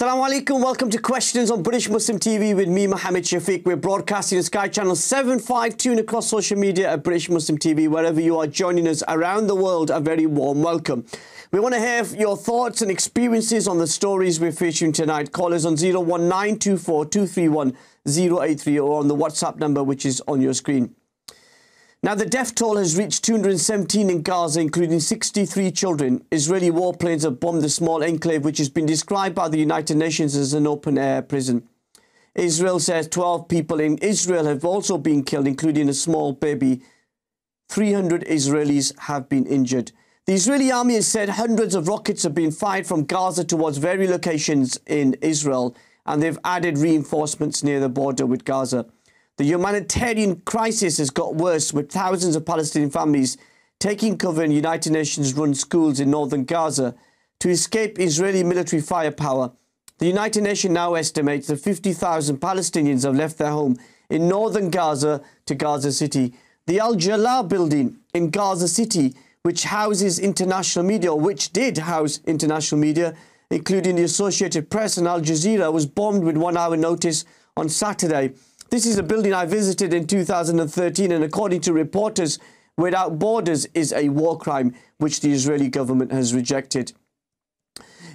Assalamu alaikum. Welcome to Questions on British Muslim TV with me, Mohammed Shafiq. We're broadcasting on Sky Channel 752 and across social media at British Muslim TV. Wherever you are joining us around the world, a very warm welcome. We want to hear your thoughts and experiences on the stories we're featuring tonight. Call us on 01924 231 083 or on the WhatsApp number which is on your screen. Now, the death toll has reached 217 in Gaza, including 63 children. Israeli warplanes have bombed the small enclave, which has been described by the United Nations as an open air prison. Israel says 12 people in Israel have also been killed, including a small baby. 300 Israelis have been injured. The Israeli army has said hundreds of rockets have been fired from Gaza towards various locations in Israel, and they've added reinforcements near the border with Gaza. The humanitarian crisis has got worse with thousands of Palestinian families taking cover in United Nations run schools in northern Gaza to escape Israeli military firepower. The United Nations now estimates that 50,000 Palestinians have left their home in northern Gaza to Gaza City. The Al Jalal building in Gaza City, which houses international media, or which did house international media, including the Associated Press and Al Jazeera, was bombed with one hour notice on Saturday. This is a building I visited in 2013 and according to reporters, Without Borders is a war crime which the Israeli government has rejected.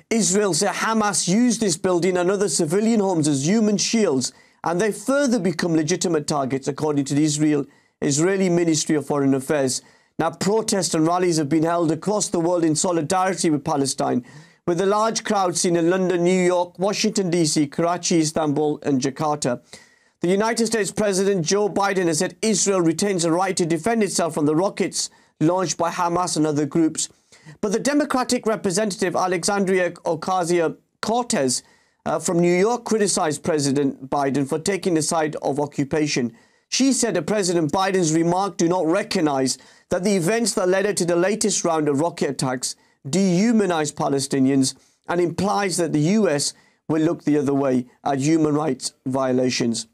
Israel said Hamas used this building and other civilian homes as human shields and they further become legitimate targets according to the Israel, Israeli Ministry of Foreign Affairs. Now protests and rallies have been held across the world in solidarity with Palestine with a large crowd seen in London, New York, Washington DC, Karachi, Istanbul and Jakarta. The United States President Joe Biden has said Israel retains the right to defend itself from the rockets launched by Hamas and other groups. But the Democratic representative Alexandria Ocasio Cortez uh, from New York criticized President Biden for taking the side of occupation. She said that President Biden's remark do not recognize that the events that led to the latest round of rocket attacks dehumanize Palestinians and implies that the US will look the other way at human rights violations.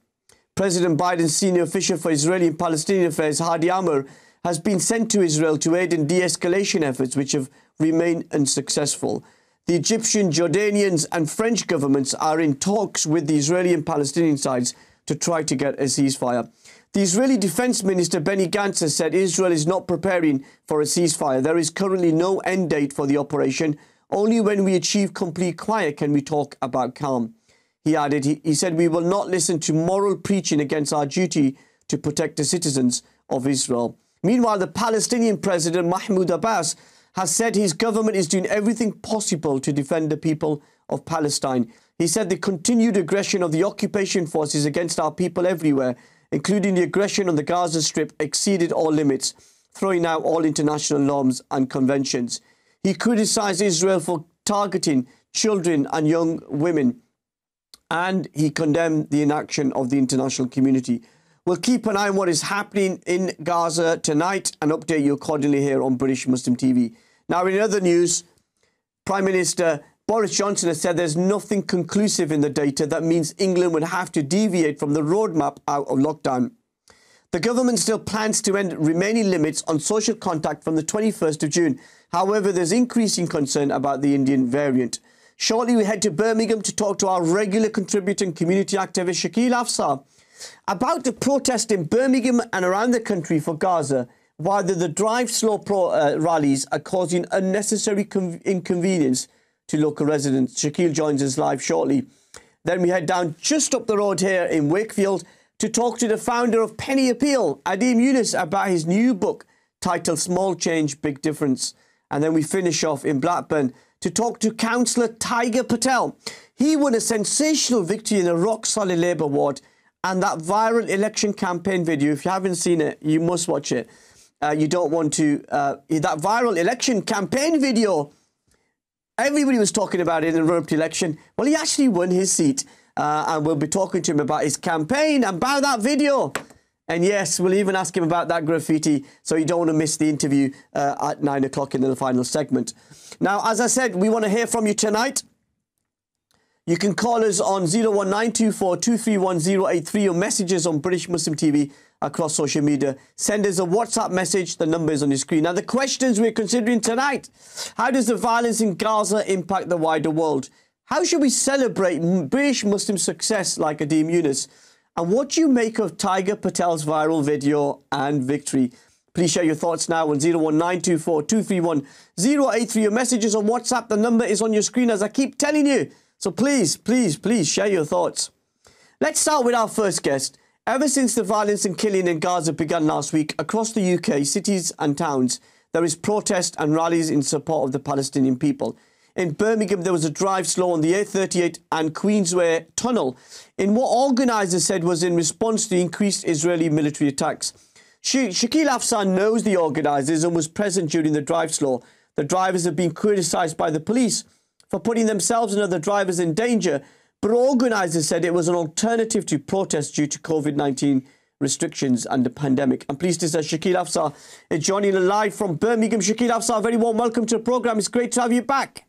President Biden's senior official for Israeli and Palestinian affairs, Hadi Amr, has been sent to Israel to aid in de-escalation efforts which have remained unsuccessful. The Egyptian, Jordanians and French governments are in talks with the Israeli and Palestinian sides to try to get a ceasefire. The Israeli Defense Minister Benny Gantz has said Israel is not preparing for a ceasefire. There is currently no end date for the operation. Only when we achieve complete quiet can we talk about calm. He added, he, he said, We will not listen to moral preaching against our duty to protect the citizens of Israel. Meanwhile, the Palestinian president Mahmoud Abbas has said his government is doing everything possible to defend the people of Palestine. He said the continued aggression of the occupation forces against our people everywhere, including the aggression on the Gaza Strip, exceeded all limits, throwing out all international norms and conventions. He criticized Israel for targeting children and young women and he condemned the inaction of the international community. We'll keep an eye on what is happening in Gaza tonight and update you accordingly here on British Muslim TV. Now, in other news, Prime Minister Boris Johnson has said there's nothing conclusive in the data that means England would have to deviate from the roadmap out of lockdown. The government still plans to end remaining limits on social contact from the 21st of June. However, there's increasing concern about the Indian variant. Shortly, we head to Birmingham to talk to our regular contributor and community activist Shakeel Afsar about the protest in Birmingham and around the country for Gaza, while the, the drive slow pro, uh, rallies are causing unnecessary inconvenience to local residents. Shakeel joins us live shortly. Then we head down just up the road here in Wakefield to talk to the founder of Penny Appeal, Adeem Younis, about his new book titled Small Change, Big Difference. And then we finish off in Blackburn to talk to Councillor Tiger Patel. He won a sensational victory in a rock-solid Labour ward and that viral election campaign video, if you haven't seen it, you must watch it. Uh, you don't want to... Uh, that viral election campaign video, everybody was talking about it in the run-up election. Well, he actually won his seat. Uh, and we'll be talking to him about his campaign and about that video. And yes, we'll even ask him about that graffiti, so you don't want to miss the interview uh, at 9 o'clock in the final segment. Now, as I said, we want to hear from you tonight. You can call us on 01924 231 or messages on British Muslim TV across social media. Send us a WhatsApp message. The number is on your screen. Now, the questions we're considering tonight. How does the violence in Gaza impact the wider world? How should we celebrate British Muslim success like Adeem Younis? And what do you make of Tiger Patel's viral video and victory? Please share your thoughts now on 01924 231 083. Your messages on WhatsApp. The number is on your screen as I keep telling you. So please, please, please share your thoughts. Let's start with our first guest. Ever since the violence and killing in Gaza began last week, across the UK, cities and towns, there is protest and rallies in support of the Palestinian people. In Birmingham, there was a drive slow on the A38 and Queensway tunnel in what organisers said was in response to increased Israeli military attacks. Shakeel Afsar knows the organisers and was present during the drive slow. The drivers have been criticised by the police for putting themselves and other drivers in danger, but organisers said it was an alternative to protest due to COVID-19 restrictions and the pandemic. I'm pleased to say Shakeel Afsar is joining live from Birmingham. Shakeel Afsar, very warm welcome to the programme. It's great to have you back.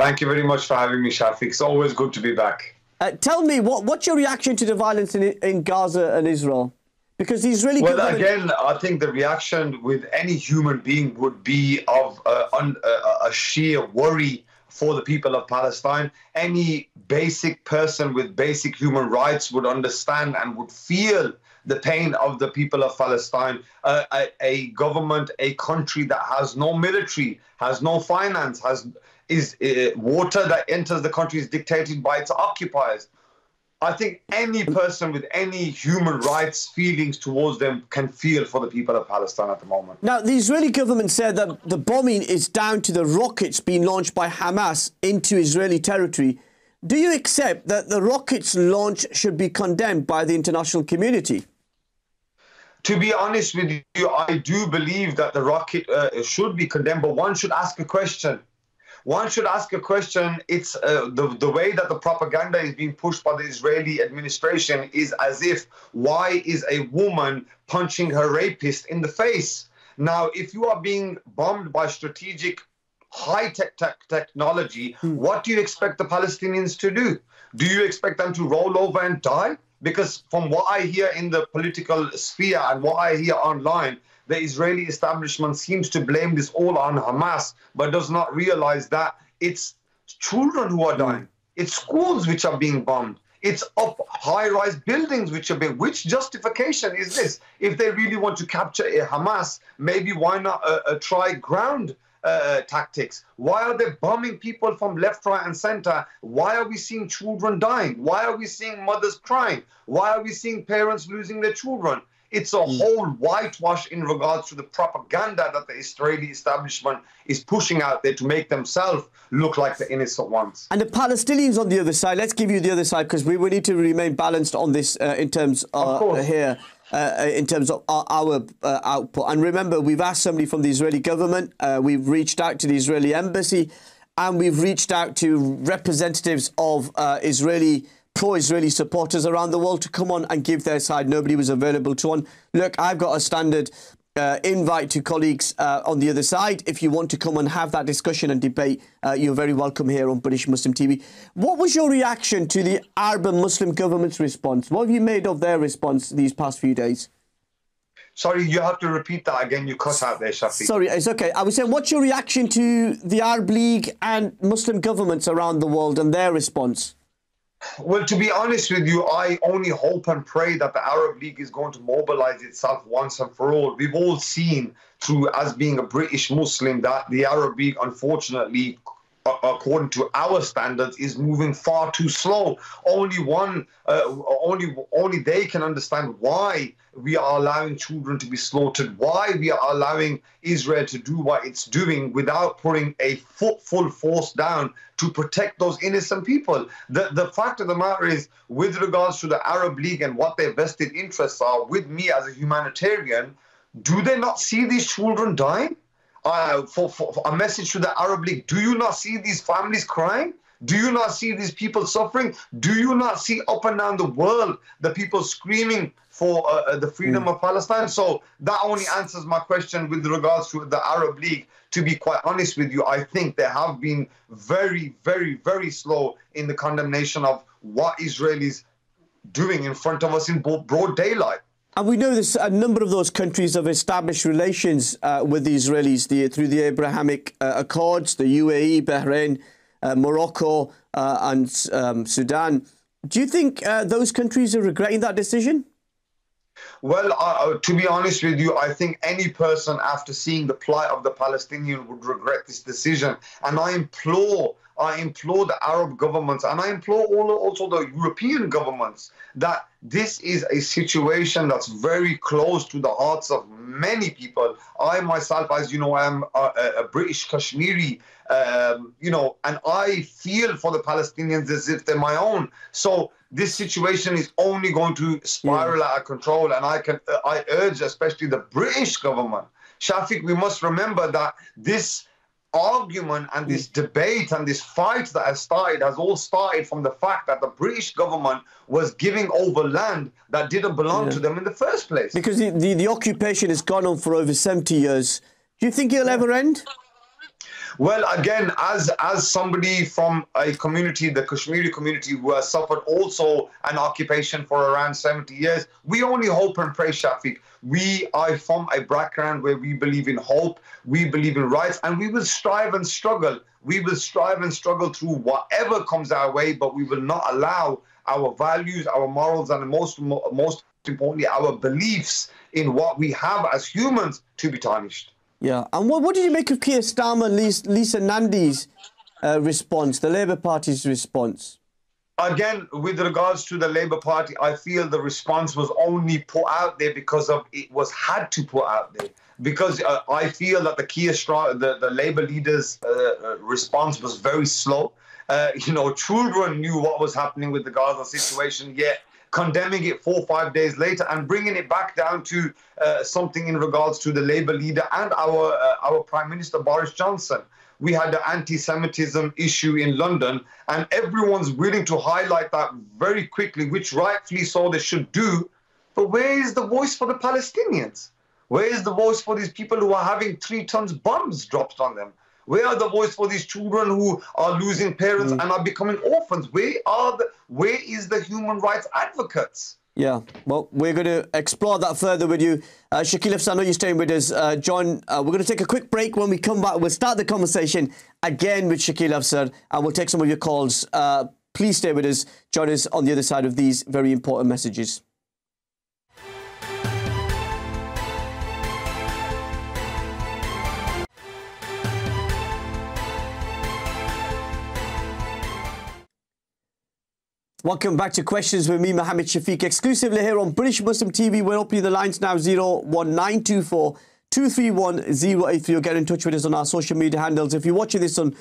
Thank you very much for having me, Shafiq. It's always good to be back. Uh, tell me, what, what's your reaction to the violence in, in Gaza and Israel? Because these really well, again, I think the reaction with any human being would be of uh, un, uh, a sheer worry for the people of Palestine. Any basic person with basic human rights would understand and would feel the pain of the people of Palestine. Uh, a, a, government, a country that has no military, has no finance, has is uh, water that enters the country is dictated by its occupiers. I think any person with any human rights feelings towards them can feel for the people of Palestine at the moment. Now, the Israeli government said that the bombing is down to the rockets being launched by Hamas into Israeli territory. Do you accept that the rockets launch should be condemned by the international community? To be honest with you, I do believe that the rocket uh, should be condemned, but one should ask a question one should ask a question. It's uh, the the way that the propaganda is being pushed by the Israeli administration is as if why is a woman punching her rapist in the face? Now, if you are being bombed by strategic high tech, tech technology, hmm. what do you expect the Palestinians to do? Do you expect them to roll over and die? Because from what I hear in the political sphere and what I hear online, the Israeli establishment seems to blame this all on Hamas, but does not realize that it's children who are dying. It's schools which are being bombed. It's up high-rise buildings which are being. Which justification is this? If they really want to capture a Hamas, maybe why not uh, uh, try ground uh, tactics? Why are they bombing people from left, right, and center? Why are we seeing children dying? Why are we seeing mothers crying? Why are we seeing parents losing their children? It's a whole whitewash in regards to the propaganda that the Israeli establishment is pushing out there to make themselves look like the innocent ones. And the Palestinians on the other side, let's give you the other side because we, we need to remain balanced on this uh, in terms uh, of here. Uh, in terms of our, our uh, output. And remember, we've asked somebody from the Israeli government, uh, we've reached out to the Israeli embassy, and we've reached out to representatives of uh, Israeli supporters around the world to come on and give their side. Nobody was available to one. Look, I've got a standard uh, invite to colleagues uh, on the other side. If you want to come and have that discussion and debate, uh, you're very welcome here on British Muslim TV. What was your reaction to the Arab and Muslim government's response? What have you made of their response these past few days? Sorry, you have to repeat that again. You cut out there, Shafi. Sorry, it's okay. I was saying, what's your reaction to the Arab League and Muslim governments around the world and their response? Well, to be honest with you, I only hope and pray that the Arab League is going to mobilize itself once and for all. We've all seen through, as being a British Muslim, that the Arab League, unfortunately, according to our standards, is moving far too slow. Only one, uh, only only they can understand why we are allowing children to be slaughtered, why we are allowing Israel to do what it's doing without putting a foot full force down to protect those innocent people. The the fact of the matter is, with regards to the Arab League and what their vested interests are, with me as a humanitarian, do they not see these children dying? Uh, for, for, for a message to the Arab League. Do you not see these families crying? Do you not see these people suffering? Do you not see up and down the world the people screaming for uh, uh the freedom mm. of Palestine? So that only answers my question with regards to the Arab League. To be quite honest with you, I think they have been very, very, very slow in the condemnation of what Israelis doing in front of us in broad daylight. And we know this, a number of those countries have established relations uh, with the Israelis the, through the Abrahamic uh, Accords, the UAE, Bahrain, uh, Morocco, uh, and um, Sudan. Do you think uh, those countries are regretting that decision? Well, uh, to be honest with you, I think any person after seeing the plight of the Palestinian would regret this decision. And I implore, I implore the Arab governments, and I implore all, also the European governments that this is a situation that's very close to the hearts of many people. I myself, as you know, I am a, a British Kashmiri, um, you know, and I feel for the Palestinians as if they're my own. So this situation is only going to spiral yeah. out of control. And I can, I urge, especially the British government, Shafiq, we must remember that this argument and this debate and this fight that has started has all started from the fact that the British government was giving over land that didn't belong yeah. to them in the first place. Because the, the, the, occupation has gone on for over 70 years. Do you think it'll ever end? Well, again, as as somebody from a community, the Kashmiri community, who has suffered also an occupation for around 70 years, we only hope and pray, Shafiq. We are from a background where we believe in hope, we believe in rights, and we will strive and struggle. We will strive and struggle through whatever comes our way, but we will not allow our values, our morals, and most most importantly, our beliefs in what we have as humans to be tarnished. Yeah, and what, what did you make of Keir Starmer, Lisa, Lisa Nandy's uh, response, the Labour Party's response? Again, with regards to the Labour Party, I feel the response was only put out there because of it was had to put out there. Because uh, I feel that the Keir the, the Labour leader's uh, uh response was very slow. Uh, you know, children knew what was happening with the Gaza situation, yet condemning it four or five days later and bringing it back down to uh, something in regards to the Labour leader and our uh, our Prime Minister Boris Johnson. We had the anti-Semitism issue in London, and everyone's willing to highlight that very quickly, which rightfully so they should do. But where is the voice for the Palestinians? Where is the voice for these people who are having three tons bombs dropped on them? Where are the voice for these children who are losing parents mm. and are becoming orphans? Where are the where is the human rights advocates? Yeah, well, we're going to explore that further with you. Uh, Shakeel Afsar, I know you're staying with us. Uh, John, uh, we're going to take a quick break. When we come back, we'll start the conversation again with Shakeel Afsar and we'll take some of your calls. Uh, please stay with us. Join us on the other side of these very important messages. Welcome back to Questions with me, Mohammed Shafiq, exclusively here on British Muslim TV. We're opening the lines now 01924 231 Or get in touch with us on our social media handles. If you're watching this on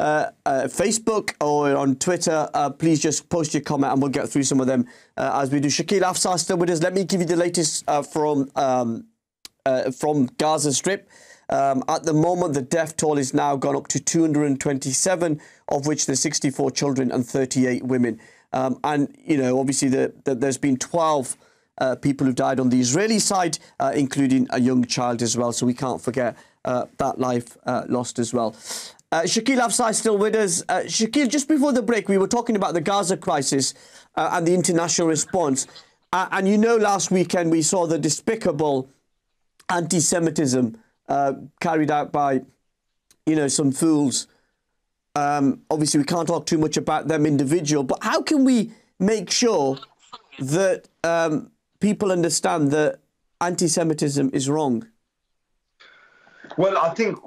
uh, uh, Facebook or on Twitter, uh, please just post your comment and we'll get through some of them uh, as we do. Shakeel Afsar still with us. Let me give you the latest uh, from um, uh, from Gaza Strip. Um, at the moment, the death toll is now gone up to 227, of which there's 64 children and 38 women. Um, and, you know, obviously the, the, there's been 12 uh, people who've died on the Israeli side, uh, including a young child as well. So we can't forget uh, that life uh, lost as well. Uh, Shakeel Afsar is still with us. Uh, Shakeel, just before the break, we were talking about the Gaza crisis and the international response. and you know, last weekend we saw the despicable anti-Semitism carried out by, you know, some fools um, obviously, we can't talk too much about them individual, but how can we make sure that um, people understand that anti-Semitism is wrong? Well, I think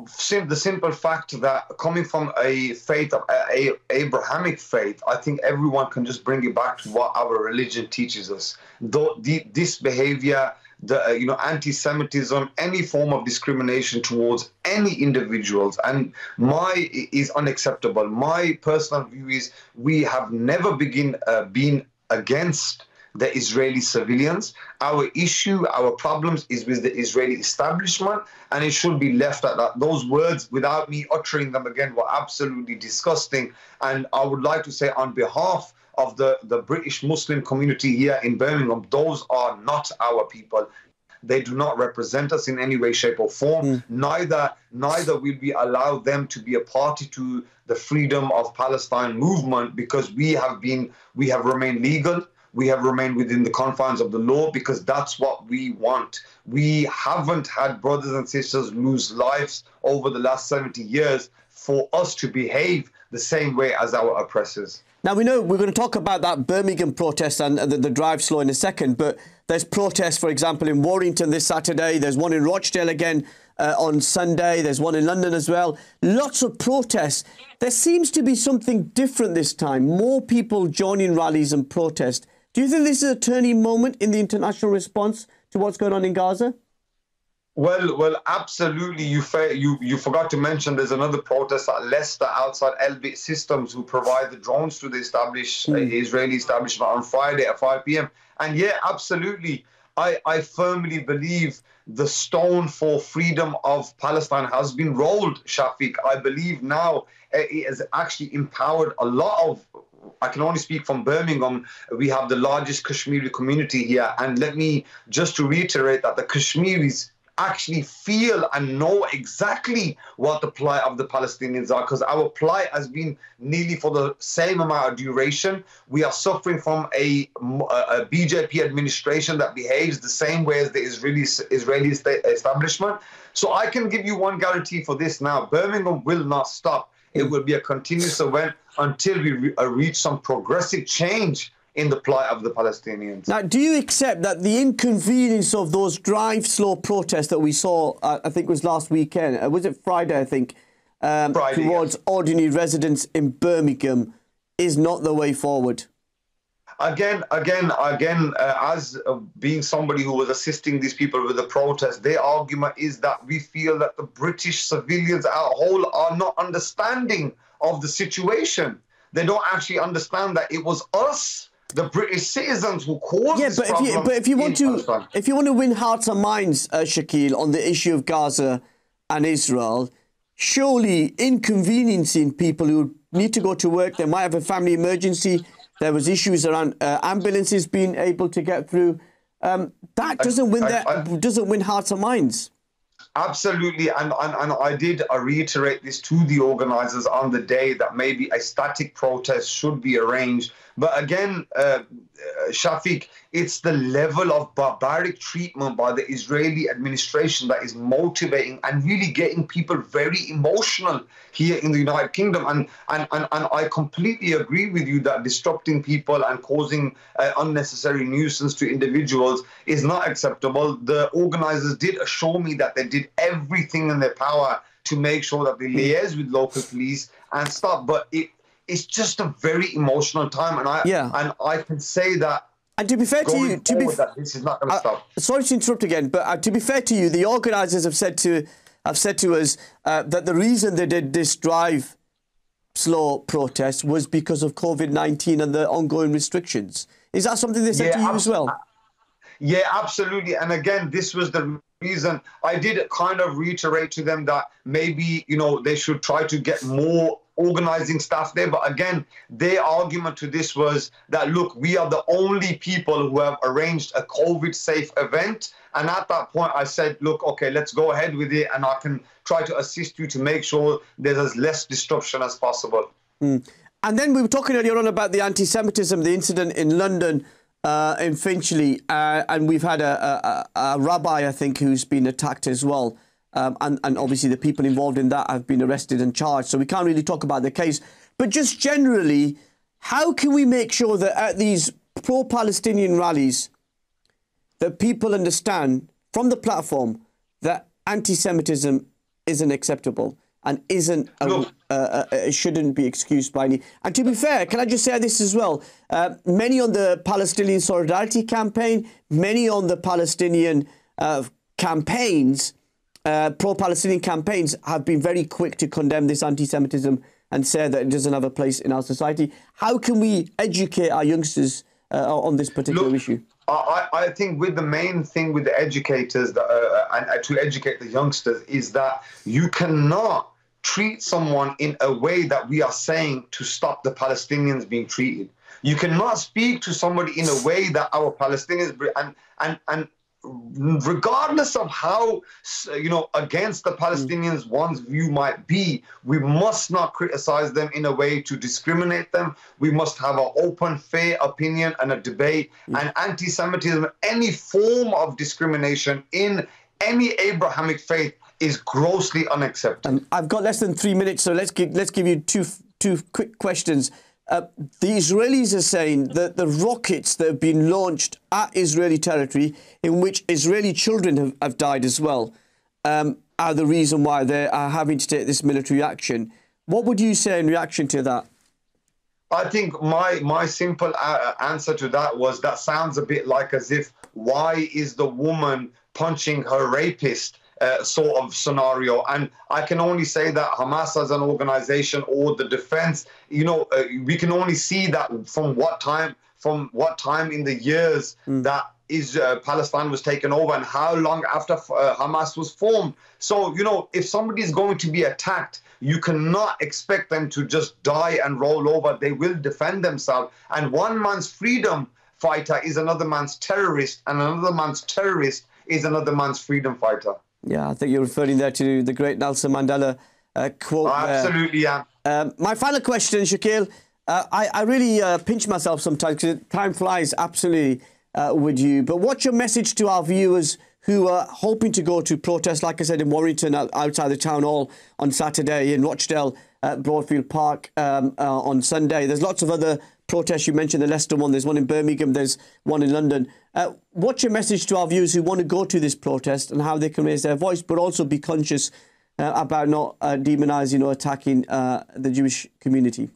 the simple fact that coming from a faith, a, Abrahamic faith, I think everyone can just bring it back to what our religion teaches us. Though this behavior the uh, you know anti-Semitism, any form of discrimination towards any individuals, and my is unacceptable. My personal view is we have never begin uh, been against the Israeli civilians. Our issue, our problems is with the Israeli establishment, and it should be left at that. Those words, without me uttering them again, were absolutely disgusting. And I would like to say, on behalf of the, the British Muslim community here in Birmingham, those are not our people. They do not represent us in any way, shape, or form. Mm. Neither, neither will we allow them to be a party to the freedom of Palestine movement because we have been, we have remained legal. We have remained within the confines of the law because that's what we want. We haven't had brothers and sisters lose lives over the last 70 years for us to behave the same way as our oppressors. Now, we know we're going to talk about that Birmingham protest and the, the drive slow in a second, but there's protests, for example, in Warrington this Saturday. There's one in Rochdale again uh, on Sunday. There's one in London as well. Lots of protests. There seems to be something different this time. More people joining rallies and protests. Do you think this is a turning moment in the international response to what's going on in Gaza? Well, well, absolutely. You you you forgot to mention there's another protest at Leicester outside Elbit Systems, who provide the drones to the established mm. uh, Israeli establishment on Friday at 5 p.m. And yeah, absolutely. I, I firmly believe the stone for freedom of Palestine has been rolled, Shafiq. I believe now uh, it has actually empowered a lot of I can only speak from Birmingham. We have the largest Kashmiri community here. And let me just to reiterate that the Kashmiris actually feel and know exactly what the plight of the Palestinians are because our plight has been nearly for the same amount of duration. We are suffering from a, a BJP administration that behaves the same way as the Israeli, Israeli establishment. So I can give you one guarantee for this now Birmingham will not stop. It will be a continuous event until we re- uh, reach some progressive change in the plight of the Palestinians. Now, do you accept that the inconvenience of those drive slow protests that we saw, uh, I think was last weekend, uh, was it Friday, I think, um, Friday, towards yeah. ordinary residents in Birmingham is not the way forward? Again, again, again, uh, as uh, being somebody who was assisting these people with the protest, their argument is that we feel that the British civilians as a whole are not understanding of the situation. They don't actually understand that it was us the British citizens who caused yeah, but if you but if you want to Palestine. if you want to win hearts and minds, uh, Shakeel, on the issue of Gaza and Israel, surely inconveniencing people who need to go to work, they might have a family emergency. There was issues around uh, ambulances being able to get through. Um, that doesn't win I, I, doesn't win hearts and minds. Absolutely, and, and, and I did reiterate this to the organizers on the day that maybe a static protest should be arranged but again, uh, uh, Shafiq, it's the level of barbaric treatment by the Israeli administration that is motivating and really getting people very emotional here in the United Kingdom. And, and, and, and I completely agree with you that disrupting people and causing uh, unnecessary nuisance to individuals is not acceptable. The organizers did assure me that they did everything in their power to make sure that they liaise with local police and stop. But it, it's just a very emotional time, and I yeah. and I can say that. And to be fair to you, to be that this is not going to uh, stop. Sorry to interrupt again, but uh, to be fair to you, the organisers have said to have said to us uh, that the reason they did this drive slow protest was because of COVID nineteen and the ongoing restrictions. Is that something they said yeah, to you as well? Yeah, absolutely. And again, this was the reason I did kind of reiterate to them that maybe you know they should try to get more organizing staff there. But again, their argument to this was that look, we are the only people who have arranged a COVID safe event. And at that point, I said, look, okay, let's go ahead with it, and I can try to assist you to make sure there's as less disruption as possible. Mm. And then we were talking earlier on about the anti Semitism, the incident in London. Uh, in Finchley, uh, and we've had a, a, a rabbi, I think, who's been attacked as well. Um, and, and obviously the people involved in that have been arrested and charged. So we can't really talk about the case. But just generally, how can we make sure that at these pro-Palestinian rallies, that people understand from the platform that anti-Semitism isn't acceptable and isn't a, no. uh, uh, shouldn't be excused by any. And to be fair, can I just say this as well? Uh, many on the Palestinian solidarity campaign, many on the Palestinian uh, campaigns uh, pro-Palestinian campaigns have been very quick to condemn this anti-Semitism and say that it doesn't have a place in our society. How can we educate our youngsters uh, on this particular Look, issue? I, I, think with the main thing with the educators that, uh, and uh, to educate the youngsters is that you cannot treat someone in a way that we are saying to stop the Palestinians being treated. You cannot speak to somebody in a way that our Palestinians and and and regardless of how you know against the palestinians mm. one's view might be we must not criticize them in a way to discriminate them we must have an open fair opinion and a debate mm. and anti-semitism any form of discrimination in any abrahamic faith is grossly unacceptable um, i've got less than three minutes so let's give let's give you two two quick questions. Uh, the Israelis are saying that the rockets that have been launched at Israeli territory, in which Israeli children have, have died as well, um, are the reason why they are having to take this military action. What would you say in reaction to that? I think my my simple uh, answer to that was that sounds a bit like as if why is the woman punching her rapist uh, sort of scenario. And I can only say that Hamas as an organization or the defense, you know, uh, we can only see that from what time, from what time in the years mm. that is uh, Palestine was taken over and how long after uh, Hamas was formed. So, you know, if somebody is going to be attacked, you cannot expect them to just die and roll over. They will defend themselves. And one man's freedom fighter is another man's terrorist, and another man's terrorist is another man's freedom fighter. Yeah, I think you're referring there to the great Nelson Mandela uh, quote. Oh, absolutely, yeah. Um, my final question, Shakeel. Uh, I, I, really uh, pinch myself sometimes because time flies absolutely uh, with you. But what's your message to our viewers who are hoping to go to protest, like I said, in Warrington outside the town hall on Saturday, in Rochdale at Broadfield Park um, uh, on Sunday? There's lots of other protests. You mentioned the Leicester one. There's one in Birmingham. There's one in London. Uh, what's your message to our viewers who want to go to this protest and how they can raise their voice, but also be conscious uh, about not uh, demonising or attacking uh, the Jewish community?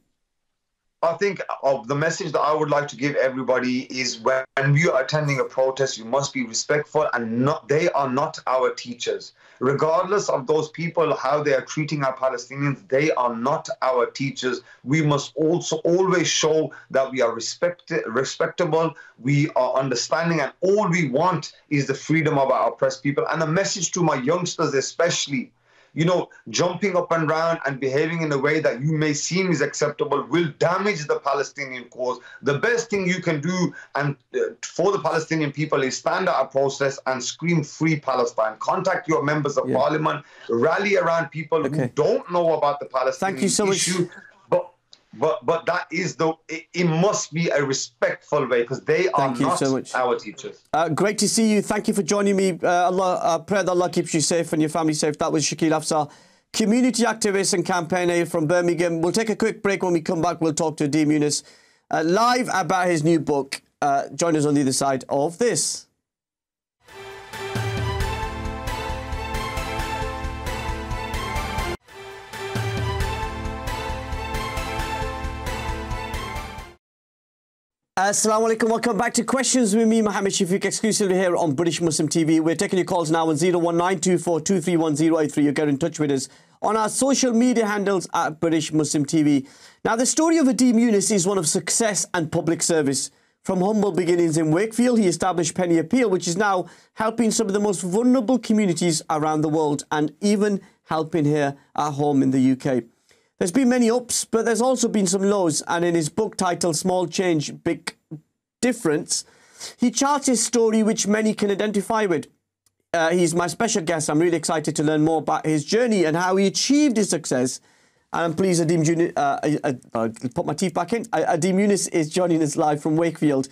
I think of the message that I would like to give everybody is when you are attending a protest, you must be respectful and not they are not our teachers. Regardless of those people, how they are treating our Palestinians, they are not our teachers. We must also always show that we are respect, respectable, we are understanding, and all we want is the freedom of our oppressed people. And a message to my youngsters, especially you know, jumping up and down and behaving in a way that you may seem is acceptable will damage the Palestinian cause. The best thing you can do and uh, for the Palestinian people is stand at a process and scream free Palestine. Contact your members of yeah. parliament, rally around people okay. who don't know about the Palestinian Thank you so issue. Much but but that is the it, it must be a respectful way because they are not so much. our teachers. Uh, great to see you. Thank you for joining me. Uh, Allah, uh, pray that Allah keeps you safe and your family safe. That was Shakeel Afsar, community activist and campaigner from Birmingham. We'll take a quick break. When we come back, we'll talk to Adeem Younis uh, live about his new book. Uh, join us on the other side of this. Assalamu alaikum. Welcome back to Questions with me, Mohammed Shafiq, exclusively here on British Muslim TV. We're taking your calls now on 01924231083. You get in touch with us on our social media handles at British Muslim TV. Now, the story of Adeem Younis is one of success and public service. From humble beginnings in Wakefield, he established Penny Appeal, which is now helping some of the most vulnerable communities around the world and even helping here at home in the UK. There's been many ups, but there's also been some lows. And in his book titled Small Change, Big Difference, he charts his story which many can identify with. Uh, he's my special guest. I'm really excited to learn more about his journey and how he achieved his success. And I'm pleased Adeem Younis, uh, uh, uh, put my teeth back in. Adeem Younis is joining us live from Wakefield.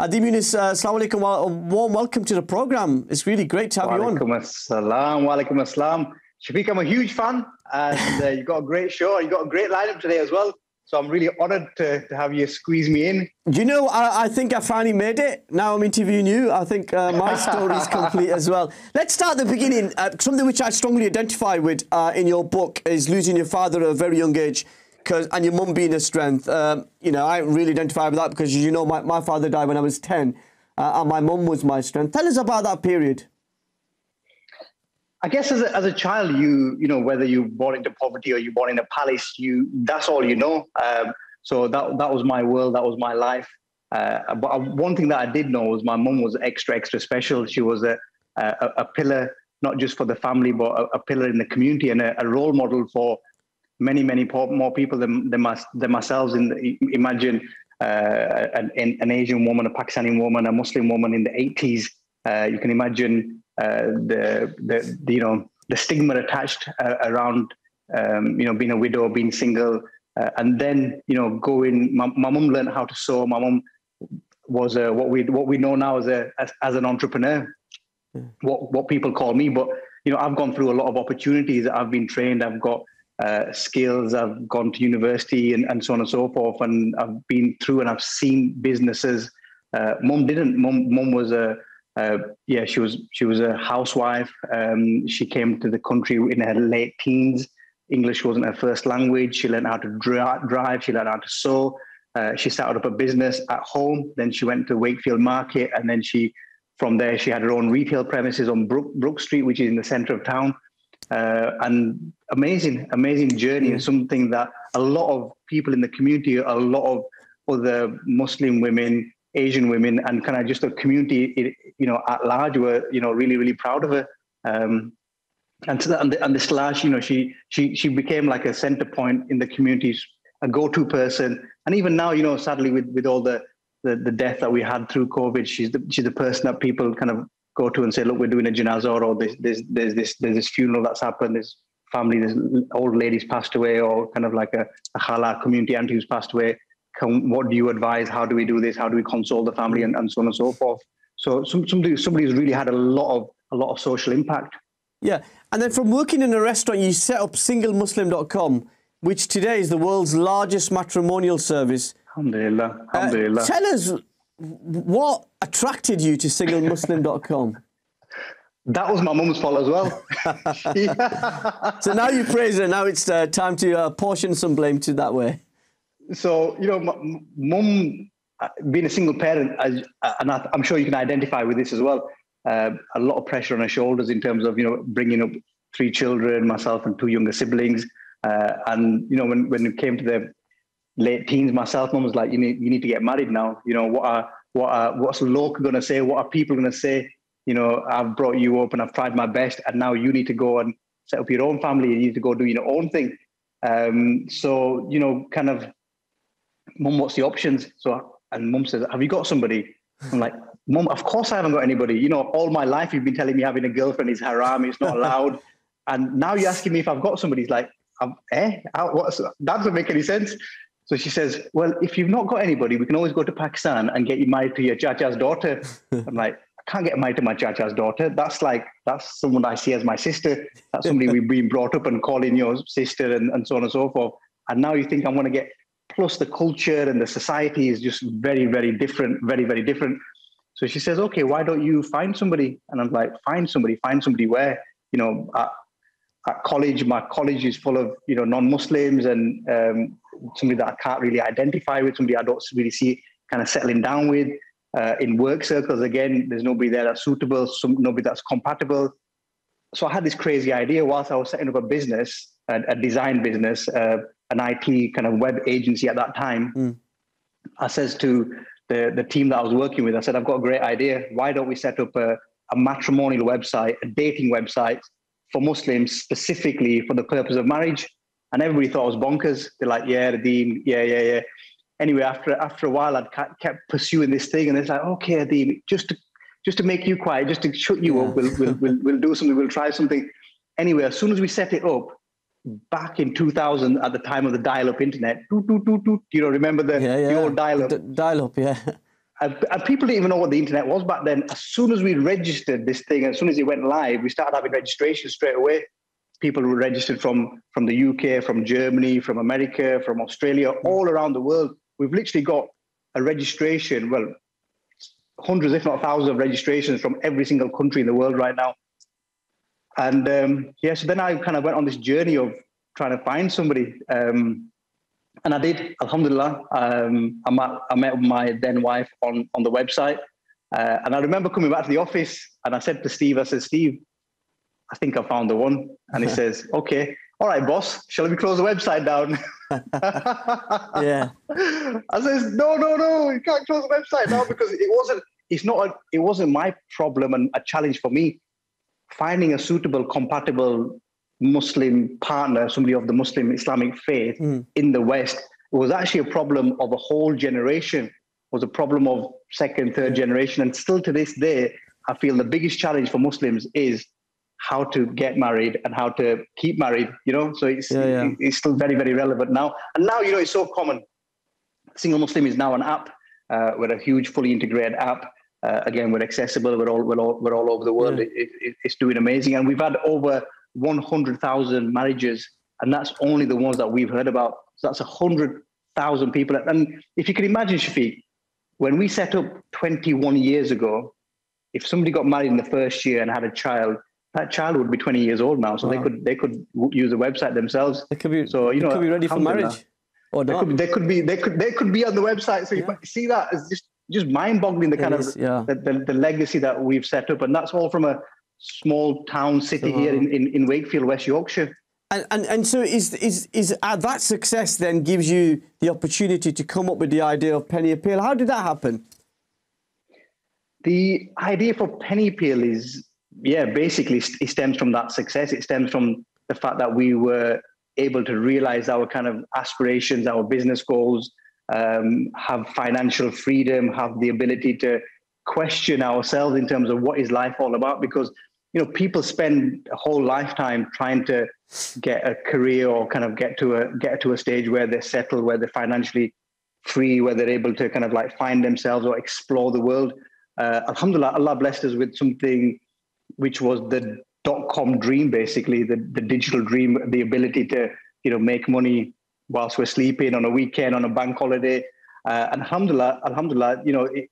Adeem Younis, uh, alaikum, a warm welcome to the program. It's really great to have you on. Wa alaikum assalam, wa alaikum assalam. Shafiq, I'm a huge fan, and uh, you've got a great show. You've got a great lineup today as well. So I'm really honoured to, to have you squeeze me in. You know, I, I think I finally made it. Now I'm interviewing you. I think uh, my story is complete as well. Let's start at the beginning. Uh, something which I strongly identify with uh, in your book is losing your father at a very young age. Cause, and your mum being a strength. Um, you know, I really identify with that because, you know, my, my father died when I was 10 uh, and my mum was my strength. Tell us about that period. I guess as a, as a child, you you know whether you born into poverty or you born in a palace, you that's all you know. Um, so that that was my world, that was my life. Uh, but one thing that I did know was my mum was extra extra special. She was a a, a pillar not just for the family, but a, a pillar in the community and a, a, role model for many many more people than than, my, than myself. In imagine uh, an, an Asian woman, a Pakistani woman, a Muslim woman in the 80s. Uh, you can imagine uh, the, the, the, you know the stigma attached uh, around um, you know being a widow, being single, uh, and then you know going. My, my mum learned how to sew. My mum was a, what we what we know now as a as, as an entrepreneur. Mm. What what people call me, but you know I've gone through a lot of opportunities. I've been trained. I've got uh, skills. I've gone to university and, and so on and so forth. And I've been through and I've seen businesses. Uh, mom didn't. Mom, mom was a uh, yeah. She was she was a housewife. Um, she came to the country in her late teens. English wasn't her first language. She learned how to drive. She learned how to sew. Uh, she started up a business at home. Then she went to Wakefield Market, and then she, from there, she had her own retail premises on Brook, Brook Street, which is in the center of town. Uh, and amazing, amazing journey, and something that a lot of people in the community, a lot of other Muslim women, Asian women, and kind of just the community, you know, at large, were you know really, really proud of her. Um, and so and, the, and this slash, you know, she she she became like a center point in the communities, a go-to person. And even now, you know, sadly with with all the the, the death that we had through COVID, she's the she's the person that people kind of go to and say, look, we're doing a janazah, or there's there's there's this there's this funeral that's happened. There's family, there's old ladies passed away, or kind of like a, a khala community auntie who's passed away. Can, what do you advise? How do we do this? How do we console the family, and, and so on and so forth. So some, somebody somebody who's really had a lot of a lot of social impact. Yeah, and then from working in a restaurant, you set up singlemuslim.com, which today is the world's largest matrimonial service. Alhamdulillah. Alhamdulillah. Uh, tell us what attracted you to singlemuslim.com? That was my mum's fault as well. so now you praise her. Now it's uh, time to uh, portion some blame to that way. So you know, mum, uh, being a single parent, uh, and I, am sure you can identify with this as well. Uh, a lot of pressure on her shoulders in terms of you know bringing up three children, myself and two younger siblings. Uh, and you know, when when it came to the late teens myself, mom was like, you need you need to get married now. You know, what are what are what's local gonna say? What are people gonna say? You know, I've brought you up and I've tried my best, and now you need to go and set up your own family. You need to go do your own thing. Um, so you know, kind of, mom, what's the options? So and mom says, have you got somebody? I'm like, mom, of course I haven't got anybody. You know, all my life you've been telling me having a girlfriend is haram, it's not allowed. and now you're asking me if I've got somebody. He's like, eh, what's, that doesn't make any sense. So she says, Well, if you've not got anybody, we can always go to Pakistan and get you married to your chacha's daughter. I'm like, I can't get married to my chacha's daughter. That's like, that's someone I see as my sister. That's somebody we've been brought up and calling your sister and, and so on and so forth. And now you think I'm going to get, plus the culture and the society is just very, very different, very, very different. So she says, okay, why don't you find somebody? And I'm like, find somebody, find somebody where, you know, at, at college, my college is full of, you know, non-Muslims and um, somebody that I can't really identify with, somebody I don't really see kind of settling down with. Uh, in work circles, again, there's nobody there that's suitable, some, nobody that's compatible. So I had this crazy idea whilst I was setting up a business, a, a design business, uh, an IT kind of web agency at that time. Mm. I says to the, the team that I was working with, I said, I've got a great idea. Why don't we set up a, a matrimonial website, a dating website for Muslims specifically for the purpose of marriage? and everybody thought I was bonkers. They're like, yeah, Adeem, yeah, yeah, yeah. Anyway, after after a while, I'd kept pursuing this thing, and it's like, okay, Adeem, just to just to make you quiet, just to shut you yeah. up, we'll, we'll we'll we'll do something, we'll try something. Anyway, as soon as we set it up, back in 2000, at the time of the dial-up internet, doot, doot, doot, doot, you know, remember the, yeah, yeah. the old dial-up? D- dial-up, yeah. And, and, people didn't even know what the internet was back then. As soon as we registered this thing, as soon as it went live, we started having registration straight away people who registered from, from the UK, from Germany, from America, from Australia, mm. all around the world. We've literally got a registration, well, hundreds, if not thousands of registrations from every single country in the world right now. And um, yeah, so then I kind of went on this journey of trying to find somebody. Um, and I did, alhamdulillah. Um, I, met, I met my then wife on, on the website. Uh, and I remember coming back to the office and I said to Steve, I said, Steve, I think I found the one. And he says, okay, all right, boss, shall we close the website down? yeah. I says, no, no, no, you can't close the website now because it wasn't, it's not, a, it wasn't my problem and a challenge for me. Finding a suitable, compatible Muslim partner, somebody of the Muslim Islamic faith mm. in the West, was actually a problem of a whole generation, was a problem of second, third generation. And still to this day, I feel the biggest challenge for Muslims is how to get married and how to keep married, you know? So it's, yeah, yeah. it's still very, very relevant now. And now, you know, it's so common. Single Muslim is now an app. Uh, we're a huge, fully integrated app. Uh, again, we're accessible. We're all, we're all, we're all over the world. Yeah. It, it, it's doing amazing. And we've had over 100,000 marriages and that's only the ones that we've heard about. So that's a hundred thousand people. And if you can imagine, Shafiq, when we set up 21 years ago, if somebody got married in the first year and had a child, that child would be 20 years old now, so wow. they could they could use the website themselves. They could be so you know could be ready for marriage. Or not. They could, they could be they could they could be on the website. So yeah. you see that as just just mind-boggling the kind is, of yeah. the, the, the, legacy that we've set up, and that's all from a small town city so, here in, in, in Wakefield, West Yorkshire. And, and, and so is, is, is uh, that success then gives you the opportunity to come up with the idea of Penny Appeal. How did that happen? The idea for Penny Appeal is, yeah, basically it stems from that success. It stems from the fact that we were able to realize our kind of aspirations, our business goals, um, have financial freedom, have the ability to question ourselves in terms of what is life all about. Because you know, people spend a whole lifetime trying to get a career or kind of get to a get to a stage where they're settled, where they're financially free, where they're able to kind of like find themselves or explore the world. Uh, Alhamdulillah, Allah blessed us with something which was the dot com dream, basically the the digital dream, the ability to you know make money whilst we're sleeping on a weekend, on a bank holiday. Uh, and alhamdulillah, alhamdulillah, you know, it,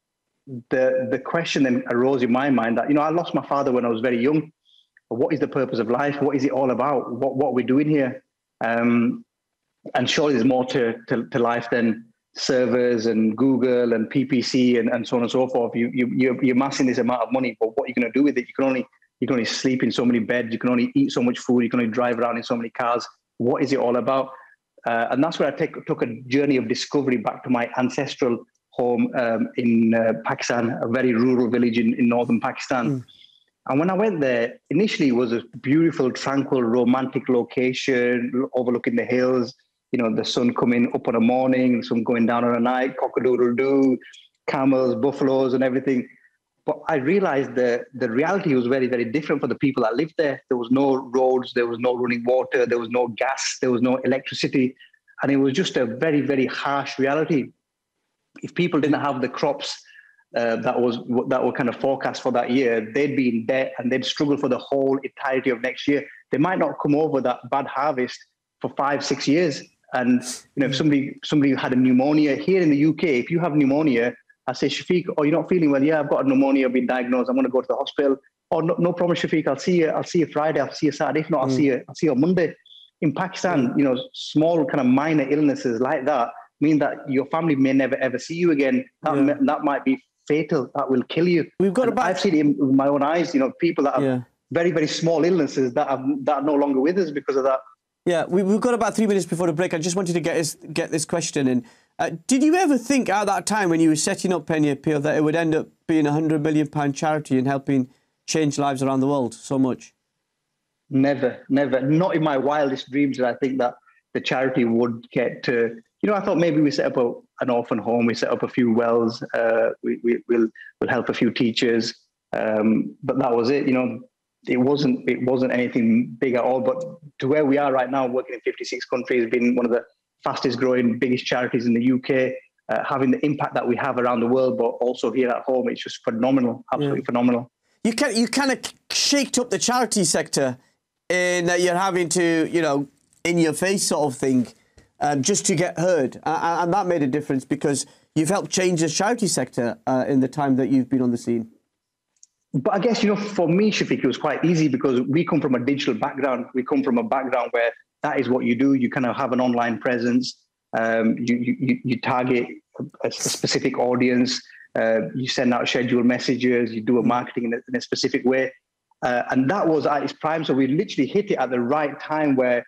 the the question then arose in my mind that you know I lost my father when I was very young. What is the purpose of life? What is it all about? What what are we doing here? Um, and surely there's more to, to, to life than servers and Google and PPC and, and so on and so forth. You you you're, you're amassing this amount of money, but what are you going to do with it? You can only you can only sleep in so many beds. You can only eat so much food. You can only drive around in so many cars. What is it all about? Uh, and that's where I take, took a journey of discovery back to my ancestral home um, in uh, Pakistan, a very rural village in, in northern Pakistan. Mm. And when I went there, initially it was a beautiful, tranquil, romantic location overlooking the hills. You know, the sun coming up in the morning, sun going down in the night, cock-a-doodle-doo, camels, buffaloes, and everything. But I realized that the reality was very, very different for the people that lived there. There was no roads, there was no running water, there was no gas, there was no electricity. And it was just a very, very harsh reality. If people didn't have the crops uh, that was that were kind of forecast for that year, they'd be in debt and they'd struggle for the whole entirety of next year. They might not come over that bad harvest for five, six years. And you know, if somebody somebody had a pneumonia here in the UK, if you have pneumonia, I say, Shafiq, oh, you're not feeling well. Yeah, I've got a pneumonia, I've been diagnosed. I'm going to go to the hospital. Oh, no, no problem, Shafiq. I'll see you. I'll see you Friday. I'll see you Saturday. If not, I'll mm. see you. I'll see you on Monday. In Pakistan, you know, small kind of minor illnesses like that mean that your family may never ever see you again. That, yeah. that might be fatal. That will kill you. We've got about. I've seen it with my own eyes. You know, people that have yeah. very very small illnesses that are that are no longer with us because of that. Yeah, we, have got about three minutes before the break. I just wanted to get this, get this question in. Uh, did you ever think at that time when you were setting up Penny Appeal that it would end up being a hundred million pound charity and helping change lives around the world so much? Never, never. Not in my wildest dreams did I think that the charity would get to. You know, I thought maybe we set up a, an orphan home, we set up a few wells, uh, we, we, will we'll help a few teachers, um, but that was it. You know, it wasn't it wasn't anything big at all. But to where we are right now, working in 56 countries, being one of the fastest growing, biggest charities in the UK, uh, having the impact that we have around the world, but also here at home, it's just phenomenal, absolutely yeah. phenomenal. You can you kind of shaked up the charity sector in that you're having to, you know, in your face sort of thing, um, just to get heard, uh, and that made a difference because you've helped change the charity sector uh, in the time that you've been on the scene. But I guess you know, for me, Shafiq, it was quite easy because we come from a digital background. We come from a background where that is what you do. You kind of have an online presence. Um, you, you, you target a, specific audience. Uh, you send out scheduled messages. You do a marketing in a, in a specific way. Uh, and that was at its prime. So we literally hit it at the right time where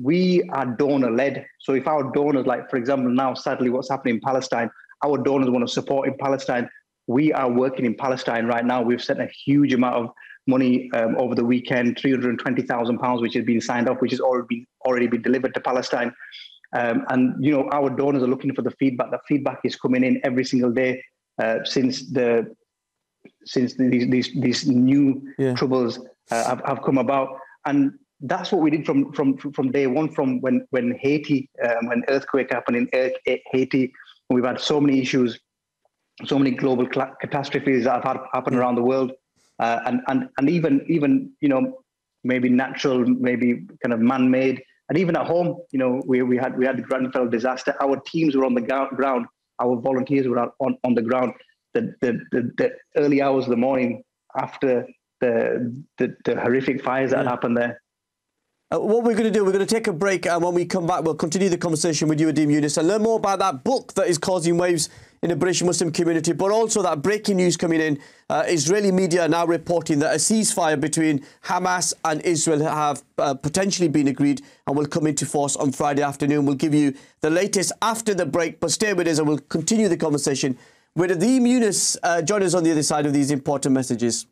we are donor led. So if our donors, like for example, now sadly what's happening in Palestine, our donors want to support in Palestine. We are working in Palestine right now. We've sent a huge amount of money um, over the weekend, three hundred and twenty thousand pounds, which has been signed off, which has already been already been delivered to Palestine. Um, and you know, our donors are looking for the feedback. The feedback is coming in every single day uh, since the since these these, these new yeah. troubles uh, have, have come about. And that's what we did from from from day one. From when when Haiti, um, when earthquake happened in Haiti, we've had so many issues, so many global catastrophes that have happened around the world uh, and and and even even you know maybe natural, maybe kind of man-made and even at home, you know, we, we had we had the Grenfell disaster. Our teams were on the ground. Our volunteers were on, on the ground. The, the, the, the early hours of the morning after the, the, the horrific fires that yeah. happened there. Uh, what we're going to do, we're going to take a break, and when we come back, we'll continue the conversation with you, Adeem Younis, and learn more about that book that is causing waves in the British Muslim community, but also that breaking news coming in. Uh, Israeli media are now reporting that a ceasefire between Hamas and Israel have uh, potentially been agreed and will come into force on Friday afternoon. We'll give you the latest after the break, but stay with us and we'll continue the conversation with Adeem Younis. Uh, join us on the other side of these important messages.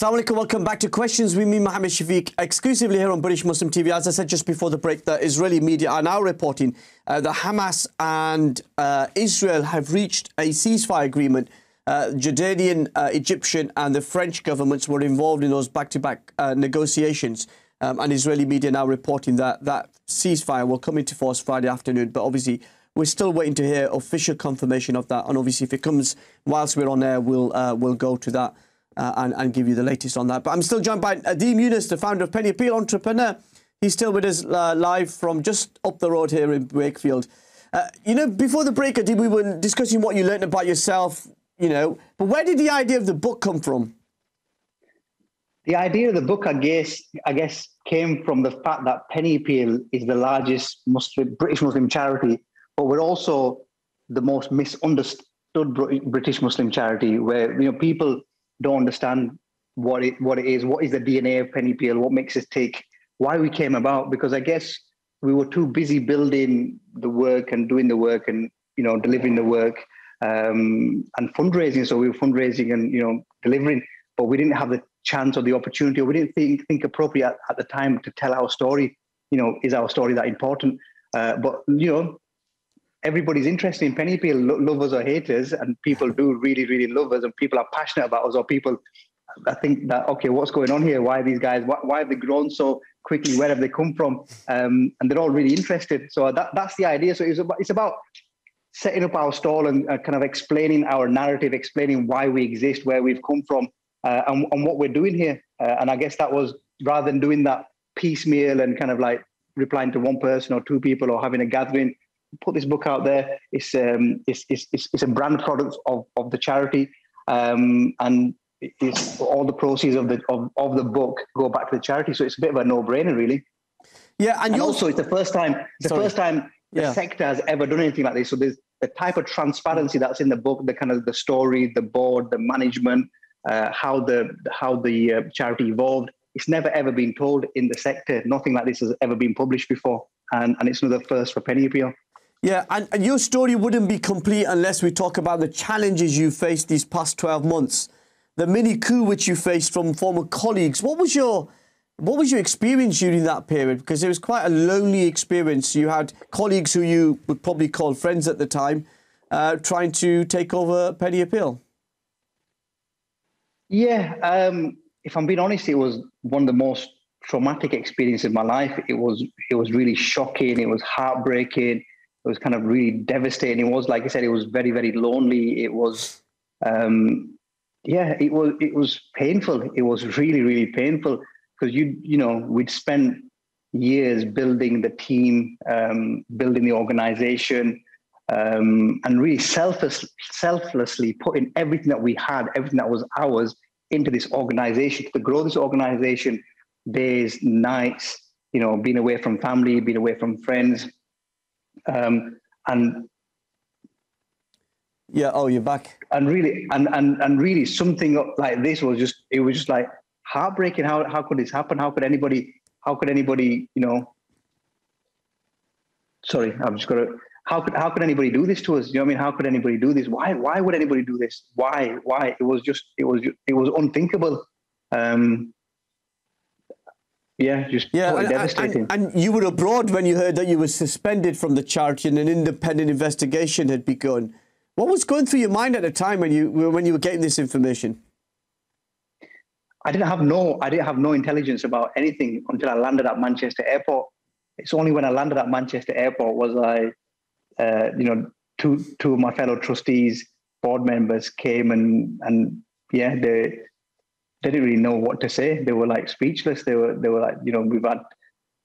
Assalamu alaikum, welcome back to Questions with me, Mohammed Shafiq, exclusively here on British Muslim TV. As I said just before the break, the Israeli media are now reporting uh, that Hamas and uh, Israel have reached a ceasefire agreement. Uh, Jordanian, uh, Egyptian, and the French governments were involved in those back to back negotiations. Um, and Israeli media now reporting that that ceasefire will come into force Friday afternoon. But obviously, we're still waiting to hear official confirmation of that. And obviously, if it comes whilst we're on air, we'll, uh, we'll go to that uh, and, and give you the latest on that. But I'm still joined by Adeem Younis, the founder of Penny Appeal Entrepreneur. He's still with us uh, live from just up the road here in Wakefield. Uh, you know, before the break, Adeem, we were discussing what you learned about yourself, you know, but where did the idea of the book come from? The idea of the book, I guess, I guess, came from the fact that Penny Appeal is the largest Muslim, British Muslim charity, but we're also the most misunderstood British Muslim charity, where you know people don't understand what it what it is, what is the DNA of Penny Appeal, what makes us tick, why we came about. Because I guess we were too busy building the work and doing the work and you know delivering the work um, and fundraising. So we were fundraising and you know delivering, but we didn't have the chance or the opportunity, or we didn't think think appropriate at, at the time to tell our story. You know, is our story that important? Uh, but you know, everybody's interested in Penny Appeal, lovers or haters, and people do really, really love us, and people are passionate about us, or people I think that okay, what's going on here? Why these guys? Why, why have they grown so quickly? Where have they come from? Um, and they're all really interested. So that, that's the idea. So it's about, it's about setting up our stall and uh, kind of explaining our narrative, explaining why we exist, where we've come from, uh, and, and, what we're doing here. Uh, and I guess that was rather than doing that piecemeal and kind of like replying to one person or two people or having a gathering put this book out there. It's um, it's, it's, it's, a brand product of, of the charity, um, and it's all the proceeds of the of, of the book go back to the charity. So it's a bit of a no brainer, really. Yeah, and, and also it's the first time it's the first time the yeah. sector has ever done anything like this. So there's the type of transparency that's in the book, the kind of the story, the board, the management, uh, how the how the uh, charity evolved. It's never ever been told in the sector. Nothing like this has ever been published before, and and it's another first for Penny Appeal. Yeah, and, and your story wouldn't be complete unless we talk about the challenges you faced these past 12 months. The mini coup which you faced from former colleagues. What was your what was your experience during that period? Because it was quite a lonely experience. You had colleagues who you would probably call friends at the time, uh, trying to take over Penny Appeal. Yeah, um, if I'm being honest, it was one of the most traumatic experiences of my life. It was it was really shocking. It was heartbreaking it was kind of really devastating. It was, like I said, it was very, very lonely. It was, um, yeah, it was, it was painful. It was really, really painful because you, you know, we'd spent years building the team, um, building the organization, um, and really selfless, selflessly putting everything that we had, everything that was ours, into this organization to grow this organization, days, nights, you know, being away from family, being away from friends, um, and yeah, oh, you're back. And really, and and and really, something like this was just it was just like heartbreaking. How how could this happen? How could anybody? How could anybody? You know. Sorry, I'm just gonna. How could how could anybody do this to us? You know what I mean? How could anybody do this? Why why would anybody do this? Why why? It was just it was it was unthinkable. Um, yeah, just yeah, totally and, devastating. And, and, you were abroad when you heard that you were suspended from the charity and an independent investigation had begun. What was going through your mind at the time when you when you were getting this information? I didn't have no I didn't have no intelligence about anything until I landed at Manchester Airport. It's only when I landed at Manchester Airport was I, uh, you know, two two of my fellow trustees, board members came and and yeah, they they didn't really know what to say. They were like speechless. They were they were like, you know, we've had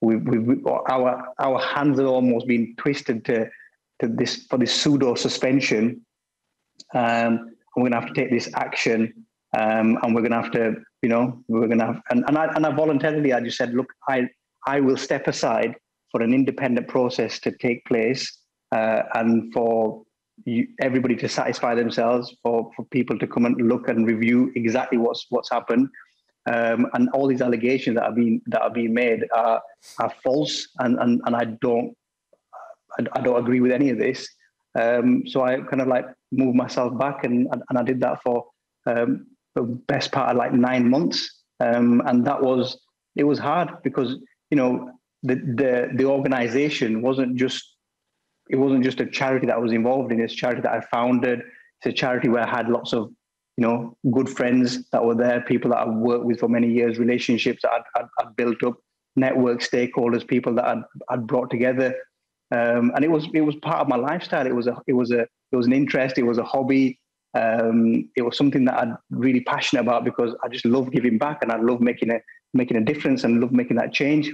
we we our our hands have almost been twisted to to this for this pseudo suspension. Um, and we're gonna have to take this action, um, and we're gonna have to, you know, we're gonna have and, and I and I voluntarily I just said, look, I I will step aside for an independent process to take place uh, and for you, everybody to satisfy themselves, for, for people to come and look and review exactly what's what's happened. Um, and all these allegations that are being that are being made are are false, and and, and I don't I, I don't agree with any of this. Um, so I kind of like moved myself back, and and I did that for um, the best part of like nine months, um, and that was it was hard because you know the the the organization wasn't just it wasn't just a charity that I was involved in. It's a charity that I founded. It's a charity where I had lots of, you know, good friends that were there, people that I've worked with for many years, relationships that I'd, I'd, I'd built up, network stakeholders, people that I'd, I'd brought together. Um, and it was it was part of my lifestyle. It was a it was a it was an interest. It was a hobby. Um, it was something that I'm really passionate about because I just love giving back and I love making a making a difference and love making that change.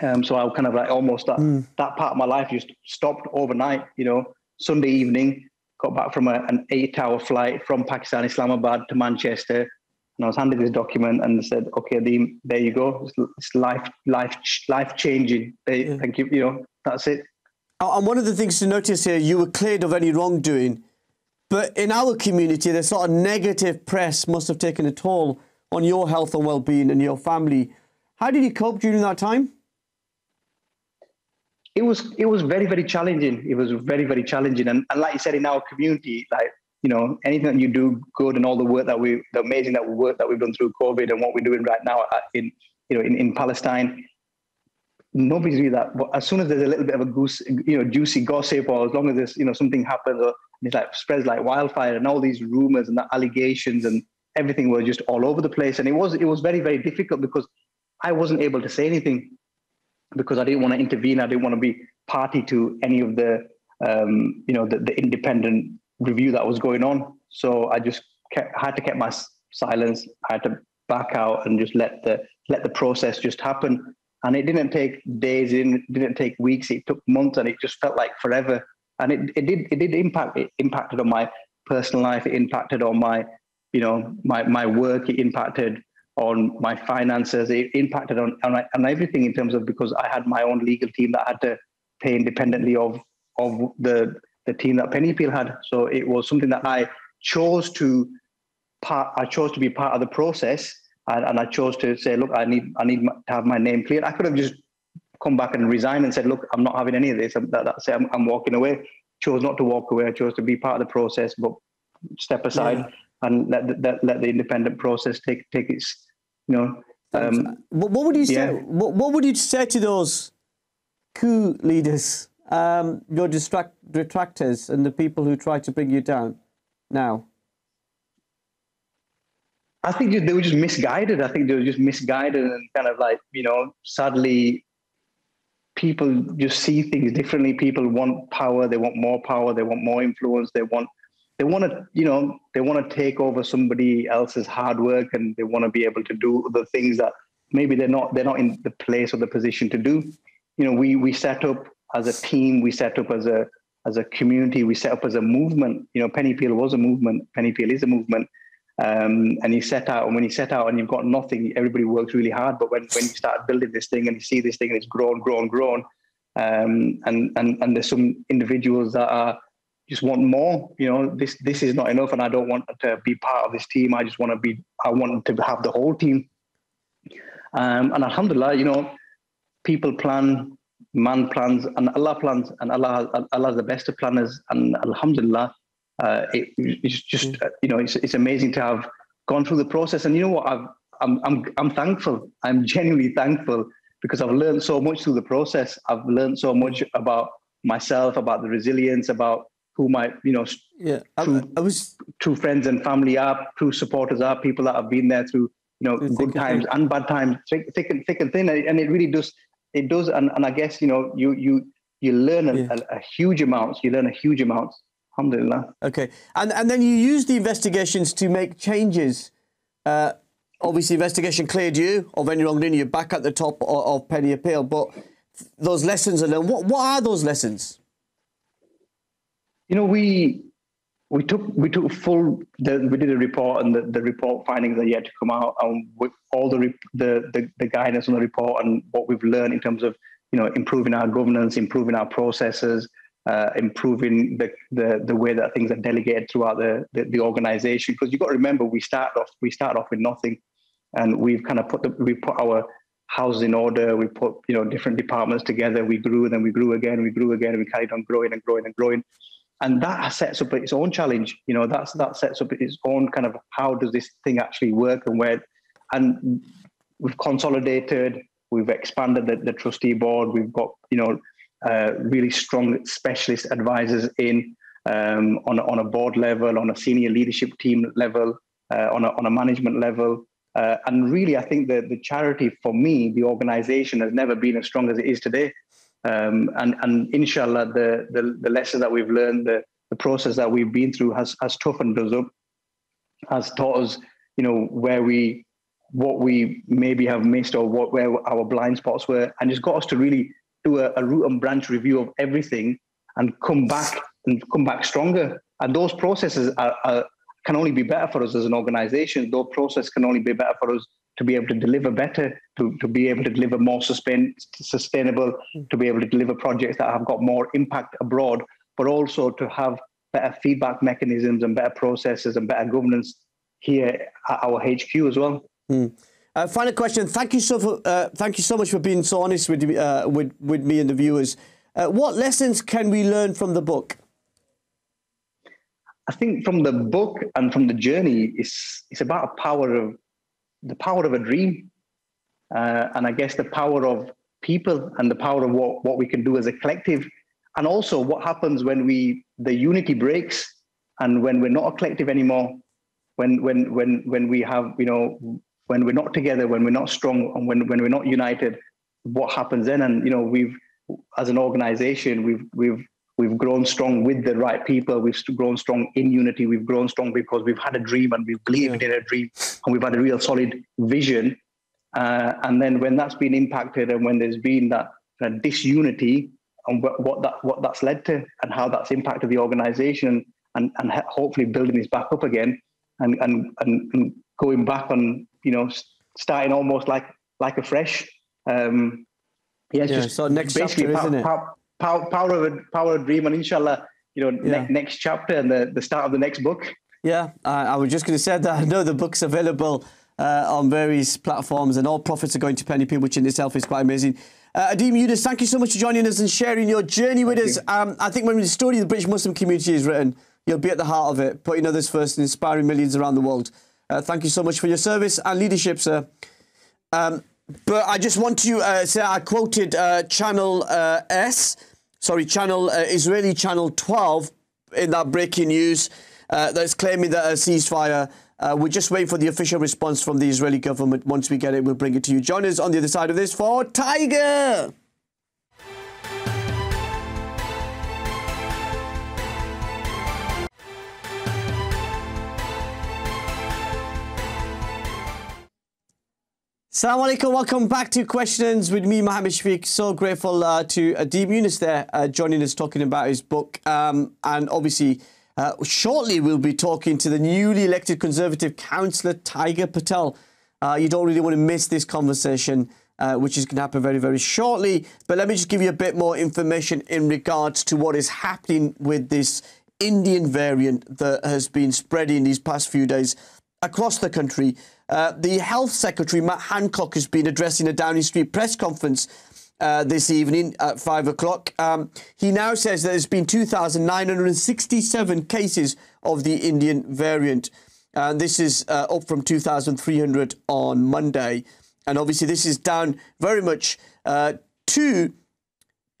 Um, so I kind of like almost that mm. that part of my life just stopped overnight. You know, Sunday evening, got back from a, an eight-hour flight from Pakistan, Islamabad to Manchester, and I was handed this document and said, "Okay, the, there you go. It's, it's life, life, life changing. Yeah. Thank you. You know, that's it." And one of the things to notice here, you were cleared of any wrongdoing, but in our community, the sort of negative press must have taken a toll on your health and well-being and your family. How did you cope during that time? It was it was very very challenging. It was very very challenging. And, and like you said in our community like you know anything that you do good and all the work that we the amazing that we work that we've done through covid and what we're doing right now uh, in you know in, in palestine nobody's really that but as soon as there's a little bit of a goose you know juicy gossip or as long as there's you know something happens or it's like spreads like wildfire and all these rumors and the allegations and everything was just all over the place. And it was it was very very difficult because i wasn't able to say anything because I didn't want to intervene. I didn't want to be party to any of the, um, you know, the, the, independent review that was going on. So I just kept, had to keep my silence. I had to back out and just let the let the process just happen. And it didn't take days. It didn't, didn't take weeks. It took months, and it just felt like forever. And it, it did it did impact. It impacted on my personal life. It impacted on my, you know, my my work. It impacted on my finances. It impacted on, on, on everything in terms of because I had my own legal team that had to pay independently of of the the team that Penny Pennypeel had. So it was something that I chose to part. I chose to be part of the process, and, and I chose to say, look, I need I need to have my name cleared. I could have just come back and resigned and said, look, I'm not having any of this. That, that's. I'm, I'm walking away. Chose not to walk away. I chose to be part of the process, but step aside. Yeah and let the, let, let the independent process take take its you know. Um, what, what, would you say? Yeah. What, what, would you say to those coup leaders, um, your distract, detractors, and the people who try to bring you down now? I think they were just misguided. I think they were just misguided and kind of like, you know, sadly, people just see things differently. People want power. They want more power. They want more influence. They want they want to you know they want to take over somebody else's hard work and they want to be able to do the things that maybe they're not they're not in the place or the position to do. You know we we set up as a team we set up as a as a community we set up as a movement. You know Penny Appeal was a movement Penny Appeal is a movement. Um, and you set out and when you set out and you've got nothing everybody works really hard but when, when you start building this thing and you see this thing and it's grown grown grown um, and, and and there's some individuals that are just want more. You know, this this is not enough, and I don't want to be part of this team. I just want to be. I want to have the whole team. Um, and Alhamdulillah, you know, people plan, man plans, and Allah plans, and Allah Allah is the best of planners. And Alhamdulillah, uh, it, it's just uh, you know, it's it's amazing to have gone through the process. And you know what? I've, I'm I'm I'm thankful. I'm genuinely thankful because I've learned so much through the process. I've learned so much about myself, about the resilience, about who my you know yeah true, I, I, was true friends and family are true supporters are people that have been there through you know good times and bad times thick, thick and thick and thin and it really does it does and, and i guess you know you you you learn a, yeah. a, a huge amount. You learn a huge amount. Alhamdulillah. Okay, and and then you use the investigations to make changes. Uh, obviously, investigation cleared you of any wrongdoing. You're back at the top of, of Penny Appeal, but those lessons are learned. What what are those lessons? You know, we we took we took full the, we did a report and the, the report findings are yet to come out and with all the, the the the guidance on the report and what we've learned in terms of you know improving our governance, improving our processes, uh, improving the, the the way that things are delegated throughout the the, the organization. Because you've got to remember, we start off we start off with nothing, and we've kind of put the we put our house in order. We put you know different departments together. We grew, then we grew again. We grew again. We carried on growing and growing and growing, and that sets up its own challenge. You know, that's that sets up its own kind of how does this thing actually work and where, and we've consolidated. We've expanded the, the trustee board. We've got you know uh, really strong specialist advisors in um, on, on a board level, on a senior leadership team level, uh, on, a, on a management level. Uh, and really, I think that the charity, for me, the organization has never been as strong as it is today. Um, and, and inshallah, the, the, the lessons that we've learned, the, the process that we've been through has, has toughened us up, has taught us, you know, where we, what we maybe have missed or what, where our blind spots were. And it's got us to really do a, a root and branch review of everything and come back and come back stronger. And those processes are, are, can only be better for us as an organization. Those processes can only be better for us to be able to deliver better, to, to be able to deliver more sustain, sustainable, to be able to deliver projects that have got more impact abroad, but also to have better feedback mechanisms and better processes and better governance here at our HQ as well. Mm. Uh, final question. Thank you so for, uh, thank you so much for being so honest with uh, with with me and the viewers. Uh, what lessons can we learn from the book? I think from the book and from the journey, it's it's about a power of the power of a dream, uh, and I guess the power of people and the power of what what we can do as a collective, and also what happens when we the unity breaks and when we're not a collective anymore, when when when when we have you know when we're not together, when we're not strong, and when, when we're not united, what happens then? And you know, we've as an organization, we've we've we've grown strong with the right people. We've grown strong in unity. We've grown strong because we've had a dream and we've believed in a dream, and we've had a real solid vision. Uh, and then when that's been impacted, and when there's been that uh, disunity, and what, what that what that's led to, and how that's impacted the organization, and and hopefully building this back up again, and and and, going back on you know starting almost like like a fresh. Um, yeah, yeah just so next basically chapter, isn't it? Power, power of a power of dream, and inshallah, you know, yeah. ne- next chapter and the, the start of the next book. Yeah, I, I was just going to say that I know the book's available uh, on various platforms, and all profits are going to Penny P, which in itself is quite amazing. Uh, Adeem Younis, thank you so much for joining us and sharing your journey with thank us. Um, I think when the story of the British Muslim community is written, you'll be at the heart of it, putting others first and inspiring millions around the world. Uh, thank you so much for your service and leadership, sir. Um, but I just want to uh, say I quoted uh, Channel uh, S, sorry, Channel uh, Israeli Channel 12 in that breaking news uh, that's claiming that a ceasefire. we're just waiting for the official response from the Israeli government. Once we get it, we'll bring it to you. Join us on the other side of this for Tiger. Assalamu alaikum, welcome back to Questions with me, Mohammed Shafiq. So grateful uh, to Adeem Younis there uh, joining us talking about his book. Um, and obviously, uh, shortly we'll be talking to the newly elected Conservative councillor, Tiger Patel. Uh, you don't really want to miss this conversation, uh, which is going to happen very, very shortly. But let me just give you a bit more information in regards to what is happening with this Indian variant that has been spreading these past few days across the country. Uh, the Health Secretary, Matt Hancock, has been addressing a Downing Street press conference uh, this evening at five o'clock. Um, he now says that there's been 2,967 cases of the Indian variant. And this is uh, up from 2,300 on Monday. And obviously, this is down very much uh, to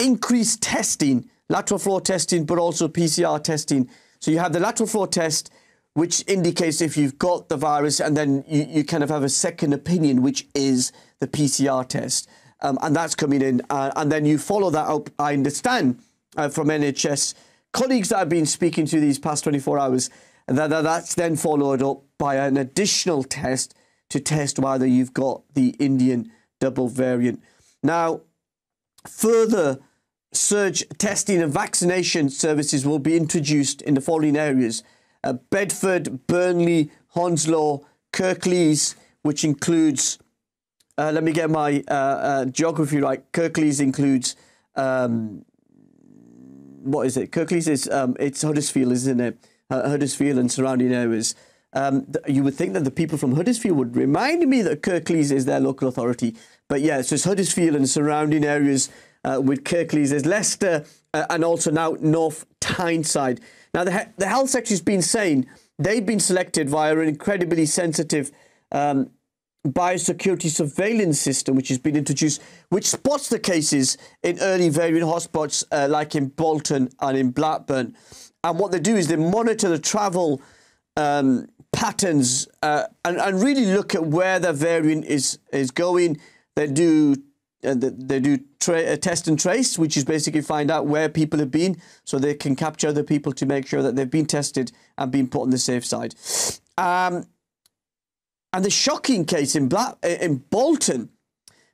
increased testing, lateral flow testing, but also PCR testing. So you have the lateral flow test which indicates if you've got the virus, and then you, you kind of have a second opinion, which is the PCR test. um, and that's coming in. Uh, and then you follow that up, I understand, uh, from NHS colleagues that I've been speaking to these past 24 hours, that, that that's then followed up by an additional test to test whether you've got the Indian double variant. Now, further surge testing and vaccination services will be introduced in the following areas uh, Bedford, Burnley, Hounslow, Kirklees, which includes, uh, let me get my uh, uh geography right. Kirklees includes, um, what is it? Kirklees is, um, it's Huddersfield, isn't it? Huddersfield and surrounding areas. Um, you would think that the people from Huddersfield would remind me that Kirklees is their local authority. But yeah, so it's Huddersfield and surrounding areas uh, with Kirklees. There's Leicester uh, and also now North Tyneside. Now, the, the health secretary has been saying they've been selected via an incredibly sensitive um, biosecurity surveillance system, which has been introduced, which spots the cases in early variant hotspots uh, like in Bolton and in Blackburn. And what they do is they monitor the travel um, patterns uh, and, and really look at where the variant is, is going. They do uh, they do tra- uh, test and trace, which is basically find out where people have been, so they can capture other people to make sure that they've been tested and been put on the safe side. Um, and the shocking case in Black, uh, in Bolton,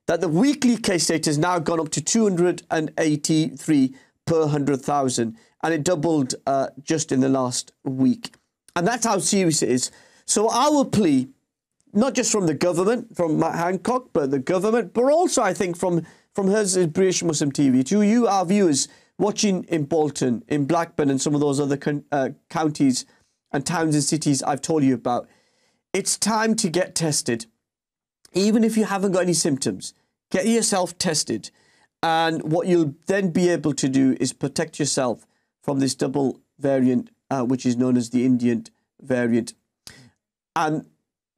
that the weekly case data has now gone up to 283 per 100,000, and it doubled uh, just in the last week. And that's how serious it is. So our plea not just from the government, from Matt Hancock, but the government, but also I think from from his British Muslim TV to you, our viewers watching in Bolton, in Blackburn, and some of those other uh, counties and towns and cities I've told you about. It's time to get tested, even if you haven't got any symptoms. Get yourself tested, and what you'll then be able to do is protect yourself from this double variant, uh, which is known as the Indian variant. And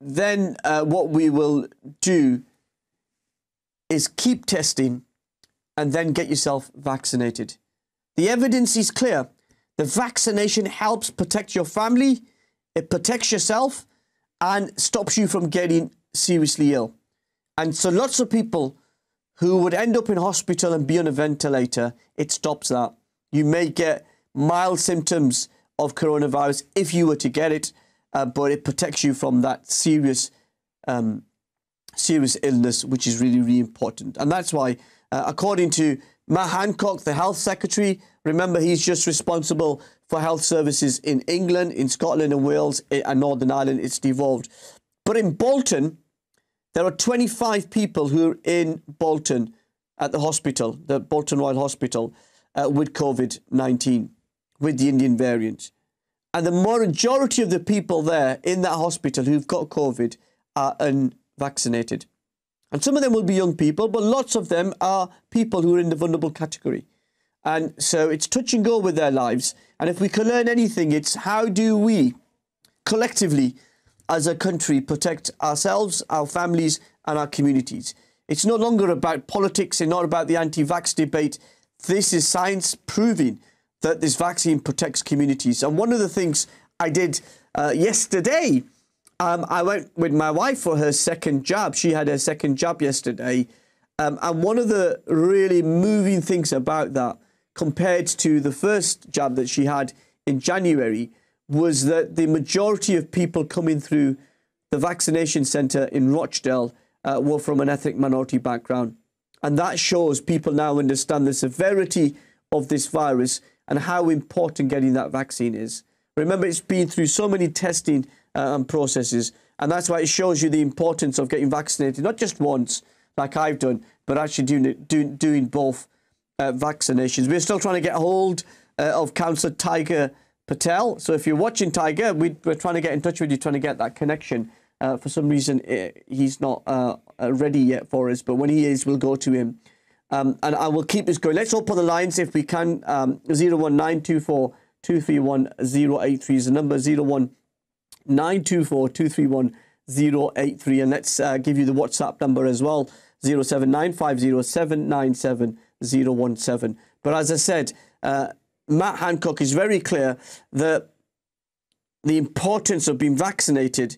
then uh, what we will do is keep testing and then get yourself vaccinated. The evidence is clear. The vaccination helps protect your family, it protects yourself, and stops you from getting seriously ill. And so, lots of people who would end up in hospital and be on a ventilator, it stops that. You may get mild symptoms of coronavirus if you were to get it, uh, but it protects you from that serious, um, serious illness, which is really, really important. And that's why, uh, according to Matt Hancock, the health secretary, remember he's just responsible for health services in England, in Scotland and Wales and Northern Ireland. It's devolved. But in Bolton, there are 25 people who are in Bolton at the hospital, the Bolton Royal Hospital, uh, with COVID 19, with the Indian variant. And the majority of the people there in that hospital who've got COVID are unvaccinated. And some of them will be young people, but lots of them are people who are in the vulnerable category. And so it's touch and go with their lives. And if we can learn anything, it's how do we collectively, as a country, protect ourselves, our families, and our communities. It's no longer about politics and not about the anti vax debate. This is science proving that this vaccine protects communities. And one of the things I did uh, yesterday, um, I went with my wife for her second jab. She had her second jab yesterday. Um, and one of the really moving things about that, compared to the first jab that she had in January, was that the majority of people coming through the vaccination centre in Rochdale uh, were from an ethnic minority background. And that shows people now understand the severity of this virus and how important getting that vaccine is. Remember, it's been through so many testing um, processes, and that's why it shows you the importance of getting vaccinated, not just once, like I've done, but actually doing it, doing, doing both uh, vaccinations. We're still trying to get hold uh, of Councillor Tiger Patel. So if you're watching Tiger, we, are trying to get in touch with you, trying to get that connection. Uh, for some reason, uh, he's not uh, ready yet for us, but when he is, we'll go to him. Um, and I will keep this going. Let's open the lines if we can. Um, 01924 231 083 is the number 01924 231 083. And let's uh, give you the WhatsApp number as well 07950797017. But as I said, uh, Matt Hancock is very clear that the importance of being vaccinated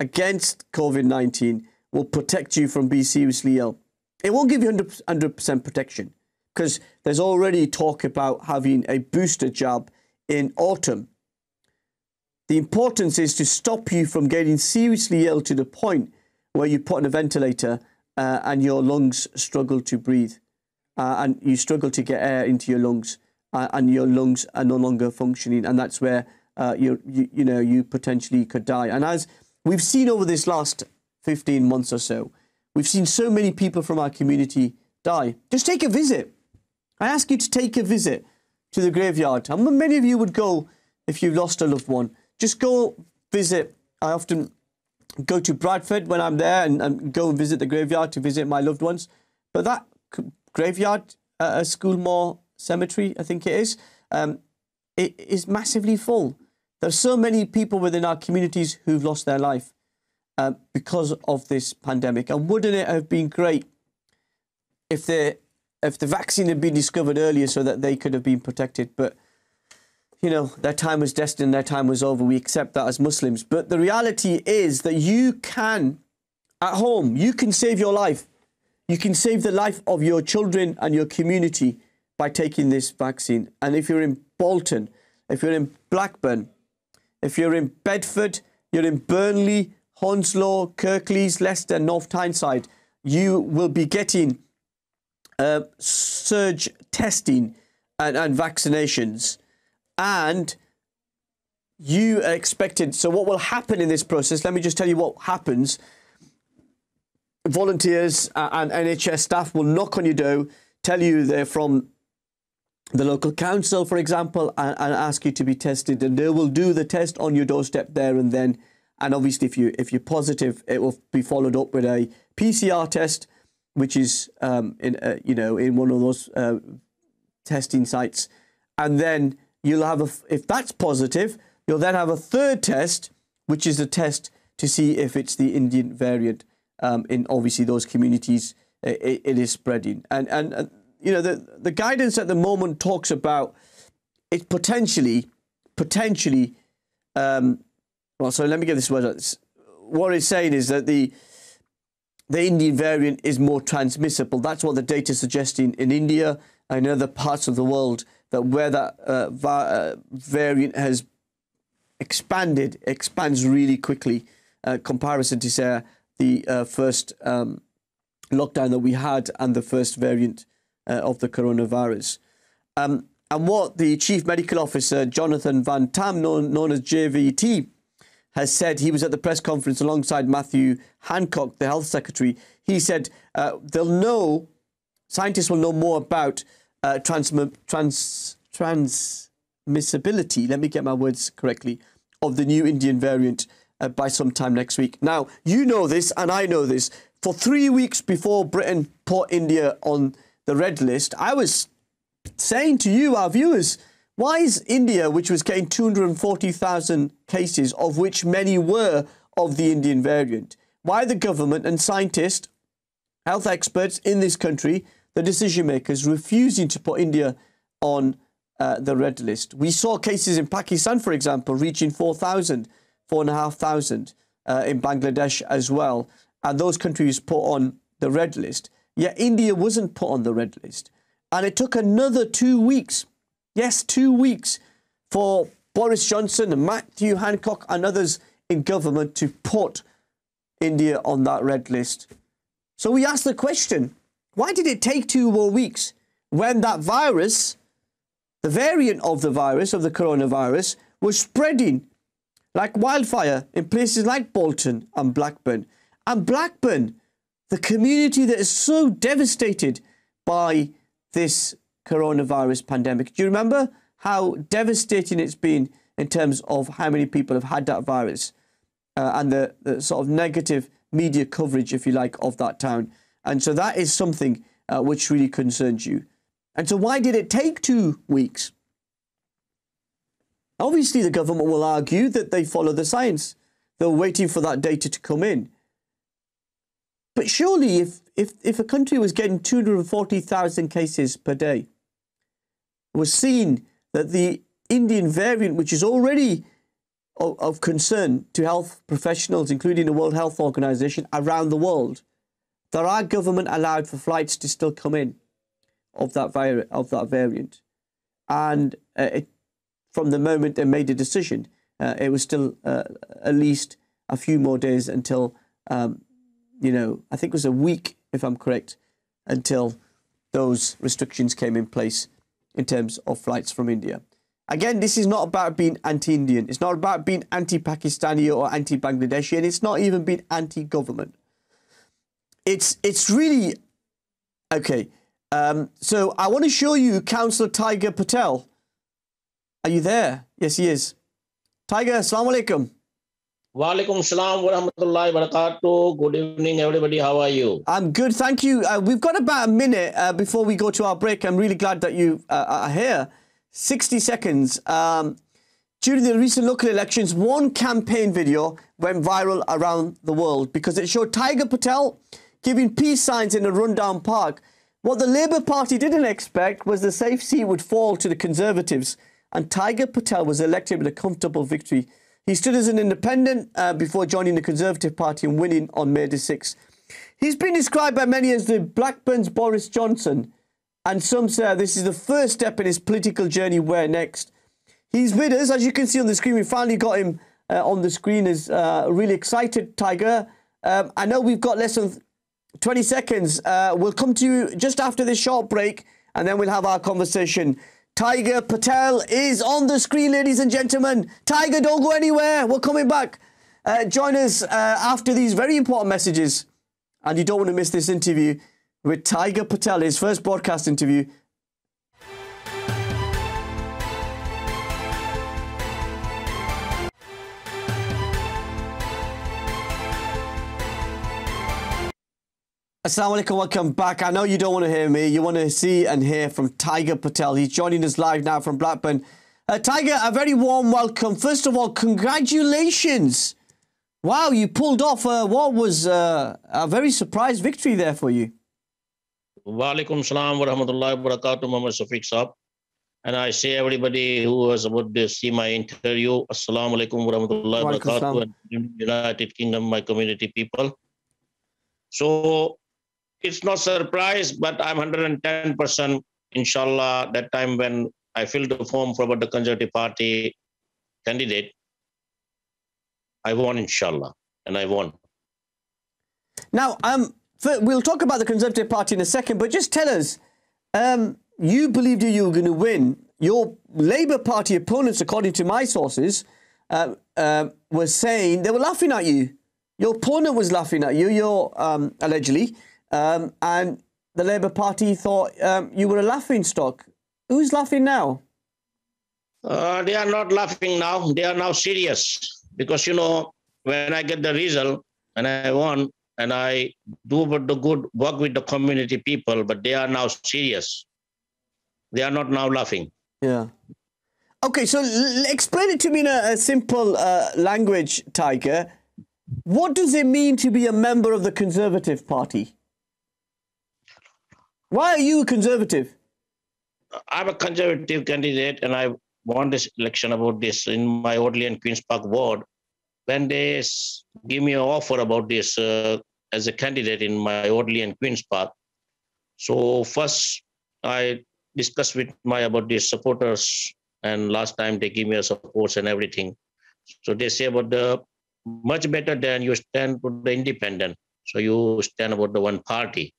against COVID 19 will protect you from being seriously ill. It won't give you 100 percent protection because there's already talk about having a booster jab in autumn. The importance is to stop you from getting seriously ill to the point where you put on a ventilator uh, and your lungs struggle to breathe uh, and you struggle to get air into your lungs uh, and your lungs are no longer functioning and that's where uh, you, you know you potentially could die and as we've seen over this last 15 months or so we've seen so many people from our community die. Just take a visit. I ask you to take a visit to the graveyard. And many of you would go if you've lost a loved one? Just go visit. I often go to bradford when i'm there and, and go and visit the graveyard to visit my loved ones. But that graveyard uh, Scholemoor Cemetery, I think it is, um, it is massively full. There's so many people within our communities who've lost their life uh, because of this pandemic. And wouldn't it have been great if the if the vaccine had been discovered earlier so that they could have been protected? But you know, their time was destined, their time was over. We accept that as Muslims. But the reality is that you can, at home, you can save your life. You can save the life of your children and your community by taking this vaccine. And if you're in Bolton, if you're in Blackburn, if you're in Bedford, you're in Burnley, Hounslow, Kirklees, Leicester, North Tyneside, you will be getting uh, surge testing and, and vaccinations. And you are expected. So, what will happen in this process? Let me just tell you what happens volunteers and NHS staff will knock on your door, tell you they're from the local council, for example, and, and, ask you to be tested, and they will do the test on your doorstep there and then. And obviously, if you if you're positive, it will be followed up with a PCR test, which is um, in uh, you know in one of those uh, testing sites, and then you'll have a if that's positive, you'll then have a third test, which is a test to see if it's the Indian variant um, in obviously those communities, it, it is spreading. And, and, and, you know, the, the guidance at the moment talks about it potentially, potentially, um, well, so let me get this word. What it's saying is that the, the Indian variant is more transmissible. That's what the data is suggesting in India and other parts of the world that where that uh, uh, variant has expanded, expands really quickly. Uh, comparison to say the uh, first um, lockdown that we had and the first variant uh, of the coronavirus. Um, and what the Chief Medical Officer, Jonathan Van Tam, known, known as JVT, has said, he was at the press conference alongside Matthew Hancock, the Health Secretary. He said uh, they'll know, scientists will know more about uh, trans, trans, transmissibility, let me get my words correctly, of the new Indian variant uh, by sometime next week. Now, you know this, and I know this. For three weeks before Britain put India on the red list, I was saying to you, our viewers, why is India, which was getting 240,000 cases, of which many were of the Indian variant, why the government and scientists, health experts in this country, the decision makers, refusing to put India on uh, the red list? We saw cases in Pakistan, for example, reaching 4,000 four and a half thousand uh, in Bangladesh as well. And those countries put on the red list. Yet India wasn't put on the red list. And it took another two weeks, yes, two weeks, for Boris Johnson and Matthew Hancock and others in government to put India on that red list. So we ask the question why did it take two more weeks when that virus, the variant of the virus, of the coronavirus, was spreading like wildfire in places like Bolton and Blackburn. And Blackburn, the community that is so devastated by this coronavirus pandemic. Do you remember how devastating it's been in terms of how many people have had that virus uh, and the, the, sort of negative media coverage, if you like, of that town? And so that is something uh, which really concerns you. And so, why did it take two weeks? Obviously, the government will argue that they follow the science. They're waiting for that data to come in. But surely, if, if, if a country was getting 240,000 cases per day, was seen that the Indian variant, which is already of, of concern to health professionals, including the World Health Organization around the world, There are government allowed for flights to still come in of that vari- of that variant, and uh, it, from the moment they made the decision, uh, it was still uh, at least a few more days until um, you know I think it was a week if I'm correct until those restrictions came in place in terms of flights from India. Again, this is not about being anti-Indian. It's not about being anti-Pakistani or anti-Bangladeshi, and it's not even being anti-government. It's it's really okay. Um, so I want to show you Councillor Tiger Patel. Are you there? Yes, he is. Tiger, assalamu alaikum. Walaikum salam wa rahmatullahi barakatuh. Good evening, everybody. How are you? I'm good, thank you. Uh, we've got about a minute uh, before we go to our break. I'm really glad that you uh, are here. 60 seconds. Um, during the recent local elections, one campaign video went viral around the world because it showed Tiger Patel giving peace signs in a rundown park. What the Labour Party didn't expect was the safe seat would fall to the Conservatives, and Tiger Patel was elected with a comfortable victory. He stood as an independent uh, before joining the Conservative Party and winning on May the 6th. He's been described by many as the Blackburn's Boris Johnson, and some say this is the first step in his political journey. Where next? He's with us, as you can see on the screen. We finally got him uh, on the screen. Is uh, really excited, Tiger. Um, I know we've got less than 20 seconds. Uh, we'll come to you just after this short break, and then we'll have our conversation. Tiger Patel is on the screen, ladies and gentlemen. Tiger, don't go anywhere. We're coming back. Uh, join us uh, after these very important messages. And you don't want to miss this interview with Tiger Patel, his first broadcast interview. Assalamu alaikum, welcome back. I know you don't want to hear me. You want to see and hear from Tiger Patel. He's joining us live now from Blackburn. Uh, Tiger, a very warm welcome. First of all, congratulations. Wow, you pulled off uh, what was uh, a very surprise victory there for you. Walaikum salam wa rahmatullahi wa barakatuh, Muhammad Safiq Saab. And I say everybody who was about to see my interview, Assalamu alaikum wa rahmatullahi wa barakatuh, and United Kingdom, my community people. So it's not surprise, but I'm 110% inshallah that time when I filled the form for the Conservative Party candidate, I won inshallah, and I won. Now, um, f- we'll talk about the Conservative Party in a second, but just tell us, um, you believed you were going to win. Your Labour Party opponents, according to my sources, uh, uh, were saying they were laughing at you. Your opponent was laughing at you. Your um, allegedly, um, and the Labour Party thought um, you were a laughing stock. Who's laughing now? Uh, they are not laughing now. They are now serious because you know when I get the result and I won and I do the good work with the community people, but they are now serious. They are not now laughing. Yeah. Okay, so l- explain it to me in a, a simple uh, language, Tiger. What does it mean to be a member of the Conservative Party? Why are you a Conservative? I'm a conservative candidate and I won this election about this in my Audley and Queen's Park ward. When they give me an offer about this uh, as a candidate in my Audley and Queen's Park, so first I discussed with my about these supporters, and last time they give me a supports and everything. So they say about the much better than you stand for the independent. So you stand about the one party,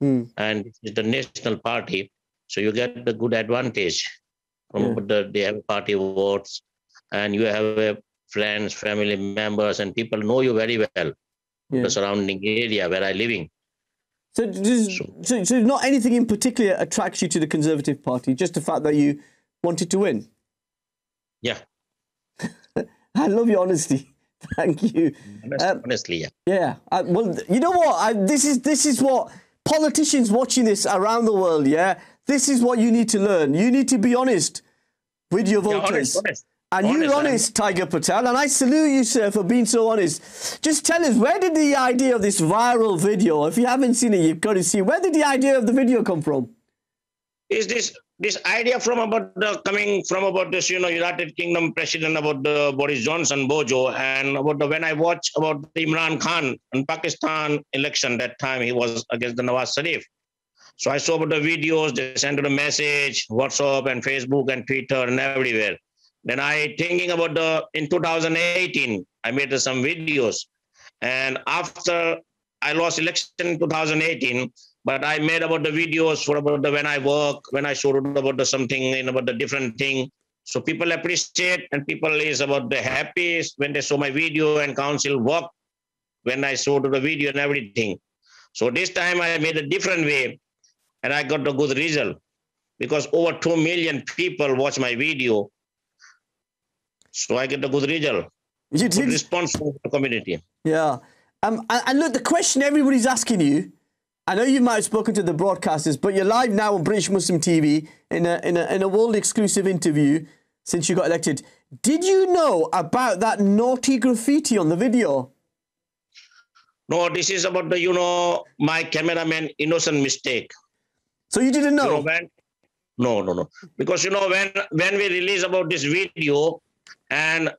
Hmm. and the national party. So you get the good advantage from Yeah. the they have party votes, and you have uh, friends, family members, and people know you very well. Yeah. The surrounding area where I living. So, does, so, so not anything in particular attracts you to the Conservative Party, just the fact that you wanted to win. Yeah, I love your honesty. Thank you. honest- Um, honestly, yeah. Yeah. I, well, you know what? I, this is this is what politicians watching this around the world. Yeah. This is what you need to learn. You need to be honest with your Yeah, voters. honest, honest. And you're Honest, I'm- honest, Tiger Patel, and I salute you, sir, for being so honest. Just tell us, where did the idea of this viral video, if you haven't seen it, you've got to see, where did the idea of the video come from? Is this this idea from about the coming from about this, you know, United Kingdom president about the Boris Johnson, Bojo, and about the when I watch about the Imran Khan in Pakistan election that time he was against the Nawaz Sharif. So I saw about the videos, they sent the message, WhatsApp and Facebook and Twitter and everywhere. Then I thinking about the in 2018, I made some videos. And after I lost election in 2018, but I made about the videos for about the when I work, when I showed about the something in about the different thing. So people appreciate and people is about the happiest when they saw my video and council work when I showed the video and everything. So this time I made a different way and I got a good result because over 2 million people watch my video. So I get a good result. You did. Good response from the community. Yeah. Um, and, and look, the question everybody's asking you I know you might have spoken to the broadcasters, but you're live now on British Muslim TV in a, in a, in a world exclusive interview since you got elected. Did you know about that naughty graffiti on the video? No, this is about the, you know, my cameraman innocent mistake. So you didn't know? You know when, no, no, no. Because, you know, when, when we release about this video and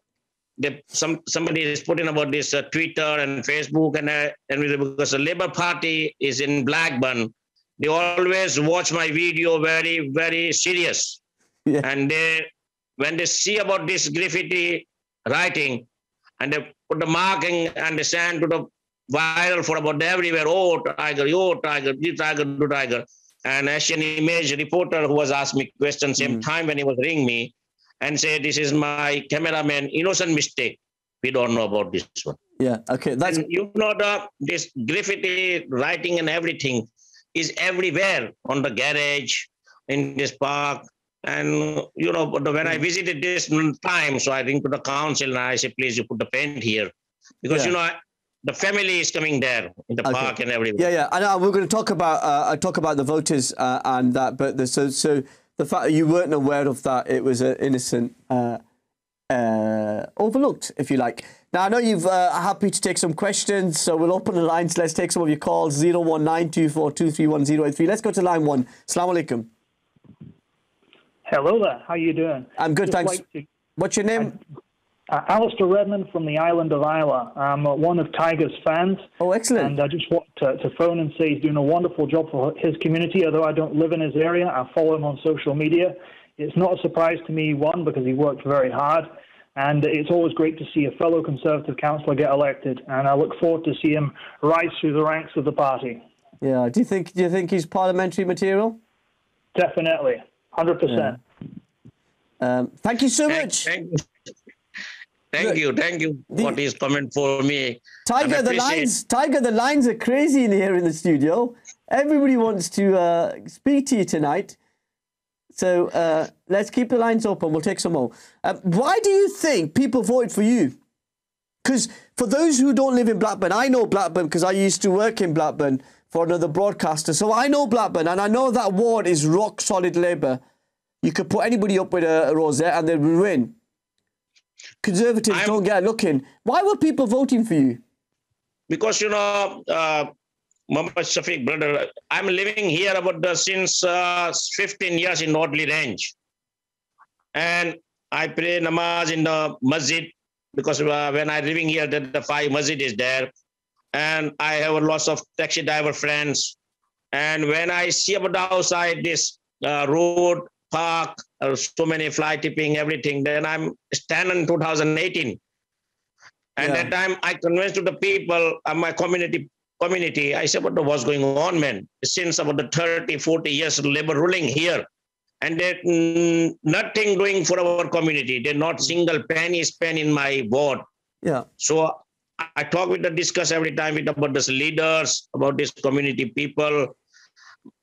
they, some somebody is putting about this uh, Twitter and Facebook and uh, and because the Labour Party is in Blackburn, they always watch my video very very serious, yeah. and they when they see about this graffiti writing, and they put the marking and they send to the viral for about everywhere. Oh tiger, oh tiger, this tiger, do tiger. And Asian Image reporter who was asked me questions same mm. time when he was ringing me, and say this is my cameraman innocent mistake we don't know about this one yeah okay that's and you know the this graffiti writing and everything is everywhere on the garage in this park and you know when i visited this time so i ring to the council and i say please you put the paint here because yeah. you know the family is coming there in the okay. park and everywhere. Yeah, yeah. I know we're going to talk about uh, talk about the voters uh, and that, but the, so so the fact that you weren't aware of that, it was an innocent, uh, uh, overlooked, if you like. Now, I know you've uh, happy to take some questions, so we'll open the lines. Let's take some of your calls, 01924231083. Let's go to line one. Assalamu alaikum. Hello there. How are you doing? I'm good, Just thanks. Like to, What's your name? I, uh, Alistair Redmond from the island of Islay. I'm uh, one of Tiger's fans. Oh, excellent. And I just want to, to, phone and say he's doing a wonderful job for his community. Although I don't live in his area, I follow him on social media. It's not a surprise to me, one, because he worked very hard. And it's always great to see a fellow Conservative councillor get elected. And I look forward to see him rise through the ranks of the party. Yeah. Do you think, do you think he's parliamentary material? Definitely. 100%. Yeah. Um, thank you so much. Thank you. Thank you, thank you the, for this comment for me. Tiger, the lines, Tiger, the lines are crazy in here in the studio. Everybody wants to uh, speak to you tonight. So uh, let's keep the lines open. We'll take some more. Um, why do you think people voted for you? Because for those who don't live in Blackburn, I know Blackburn because I used to work in Blackburn for another broadcaster. So I know Blackburn and I know that ward is rock solid Labour. You could put anybody up with a, a rosette and they would win. Conservatives I'm, don't get looking. Why were people voting for you? Because, you know, uh, Muhammad Shafiq, brother, I'm living here about the, since uh, 15 years in Audley Range. And I pray namaz in the masjid because uh, when I'm living here, the, the five masjid is there. And I have a lot of taxi driver friends. And when I see about the outside this uh, road, park, uh, so many fly tipping, everything. Then I'm standing in 2018. And yeah. that time I convinced to the people of my community community, I said, what was going on, man? Since about the 30, 40 years labor ruling here. And they're mm, nothing doing for our community. They're not single penny spent in my ward. Yeah. So I talk with the discuss every time with about this leaders, about this community people.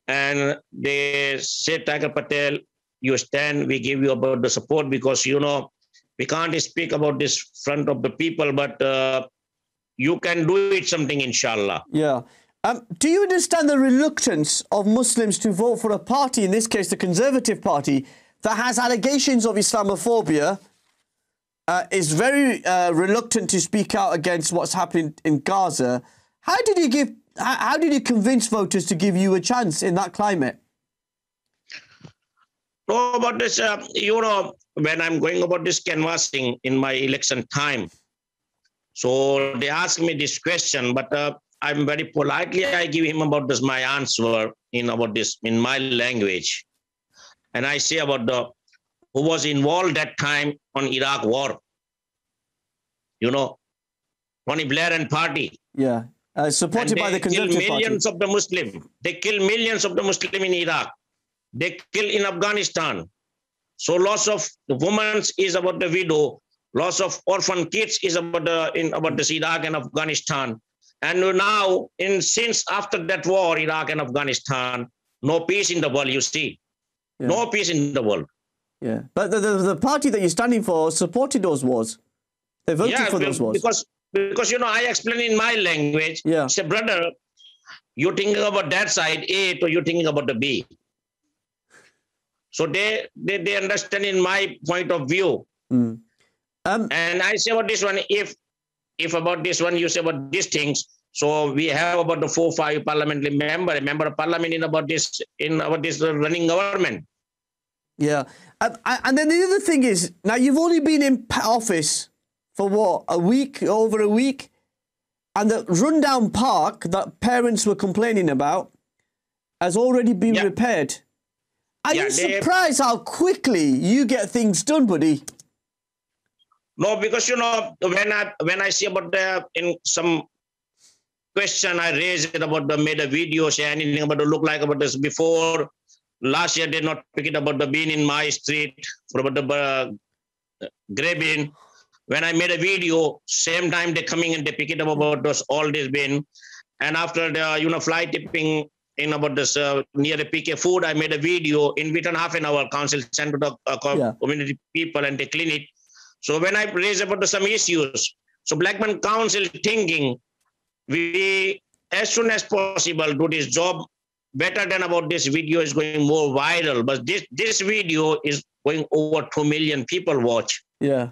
And they say Tiger Patel, you stand, we give you about the support because, you know, we can't speak about this front of the people, but uh, you can do it something, inshallah. Yeah. Um, do you understand the reluctance of Muslims to vote for a party, in this case the Conservative Party, that has allegations of Islamophobia, uh, is very uh, reluctant to speak out against what's happening in Gaza? How did you give? How did you convince voters to give you a chance in that climate? No, about this, uh, you know, when I'm going about this canvassing in my election time, so they ask me this question, but uh, I'm very politely I give him about this my answer in about this in my language, and I say about the who was involved that time on Iraq war. You know, Tony Blair and party. Yeah, uh, supported by the Conservative kill millions Party. of the Muslim. They kill millions of the Muslim in Iraq. They kill in Afghanistan. So loss of the women is about the widow. Loss of orphan kids is about the in about the Iraq and Afghanistan. And now, in since after that war, Iraq and Afghanistan, no peace in the world. You see, yeah. no peace in the world. Yeah, but the, the, the party that you're standing for supported those wars. They voted yeah, for those wars because because you know I explain in my language. Yeah. Say, brother, you're thinking about that side A, or you're thinking about the B. So they they, they understand in my point of view. Mm. Um, and I say about this one, if if about this one you say about these things, so we have about the four, five parliamentary member, member of parliament in about this in about this running government. Yeah, um, and then the other thing is now you've only been in office for what, a week, over a week? And the rundown park that parents were complaining about has already been yeah. repaired. Are yeah, you surprised how quickly you get things done, buddy? No, because you know when I when I see about the in some question I raised it about the made a video say anything about the look like about this before last year they not pick it about the bean in my street about the uh, grabbing when I made a video, same time they coming and they pick it up about those all this bin. And after the you know fly tipping in about this uh, near the PK food, I made a video in within half an hour. Council sent to the uh, yeah. community people and they clean it. So when I raise about the, some issues, so Blackburn Council thinking we as soon as possible do this job better than about this video is going more viral. But this this video is going over two million people watch. Yeah.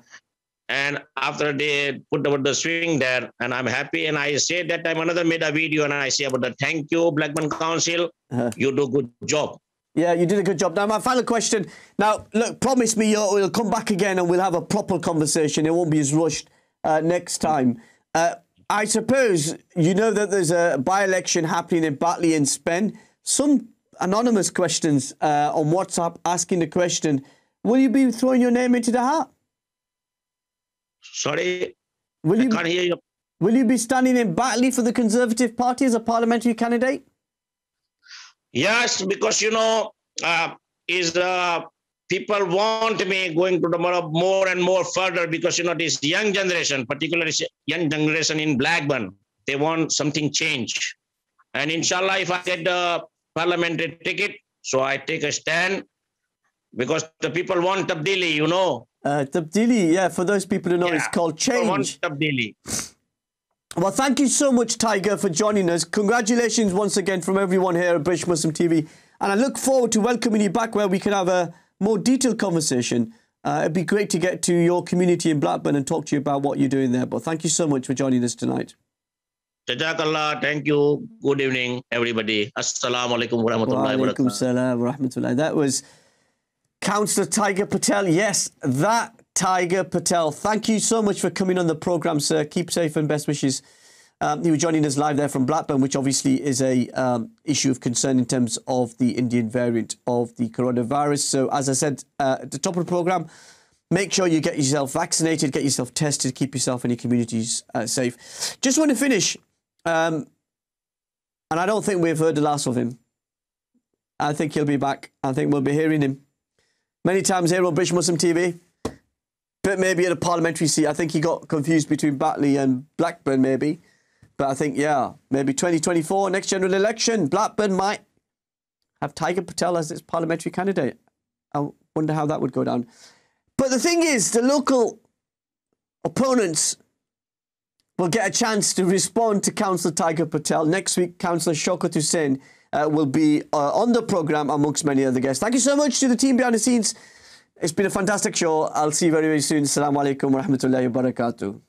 And after they put about the swing there, and I'm happy. And I say that time another made a video, and I say about the thank you, Blackburn Council. Uh-huh. You do good job. Yeah, you did a good job. Now, my final question. Now, look, promise me you'll, we'll come back again and we'll have a proper conversation. It won't be as rushed uh, next time. Uh, I suppose you know that there's a by-election happening in Batley and Spen. Some anonymous questions uh, on WhatsApp asking the question, will you be throwing your name into the hat? Sorry, will I you, can't hear you. Will you be standing in Batley for the Conservative Party as a parliamentary candidate? Yes, because you know, uh, is uh, people want me going to the more, more and more further because you know this young generation, particularly young generation in Blackburn, they want something change. And inshallah, if I get the parliamentary ticket, so I take a stand because the people want Tabdili, you know. Uh, Tabdili, yeah, for those people who know, yeah, it's called change. Tabdili. Well, thank you so much, Tiger, for joining us. Congratulations once again from everyone here at British Muslim TV. And I look forward to welcoming you back where we can have a more detailed conversation. Uh, it'd be great to get to your community in Blackburn and talk to you about what you're doing there. But thank you so much for joining us tonight. Jazakallah. Thank you. Good evening, everybody. Assalamu alaikum wa rahmatullahi wa barakatuh. That was Councillor Tiger Patel. Yes, that Tiger Patel. Thank you so much for coming on the programme, sir. Keep safe and best wishes. Um, you were joining us live there from Blackburn, which obviously is a um, issue of concern in terms of the Indian variant of the coronavirus. So, as I said uh, at the top of the programme, make sure you get yourself vaccinated, get yourself tested, keep yourself and your communities uh, safe. Just want to finish, um, and I don't think we've heard the last of him. I think he'll be back. I think we'll be hearing him many times here on British Muslim TV. But maybe at a parliamentary seat. I think he got confused between Batley and Blackburn, maybe. But I think, yeah, maybe 2024, next general election, Blackburn might have Tiger Patel as its parliamentary candidate. I wonder how that would go down. But the thing is, the local opponents will get a chance to respond to Councillor Tiger Patel. Next week, Councillor Shokat Hussain uh, will be uh, on the programme amongst many other guests. Thank you so much to the team behind the scenes. It's been a fantastic show. I'll see you very, very soon. Assalamu alaikum wa rahmatullahi wa barakatuh.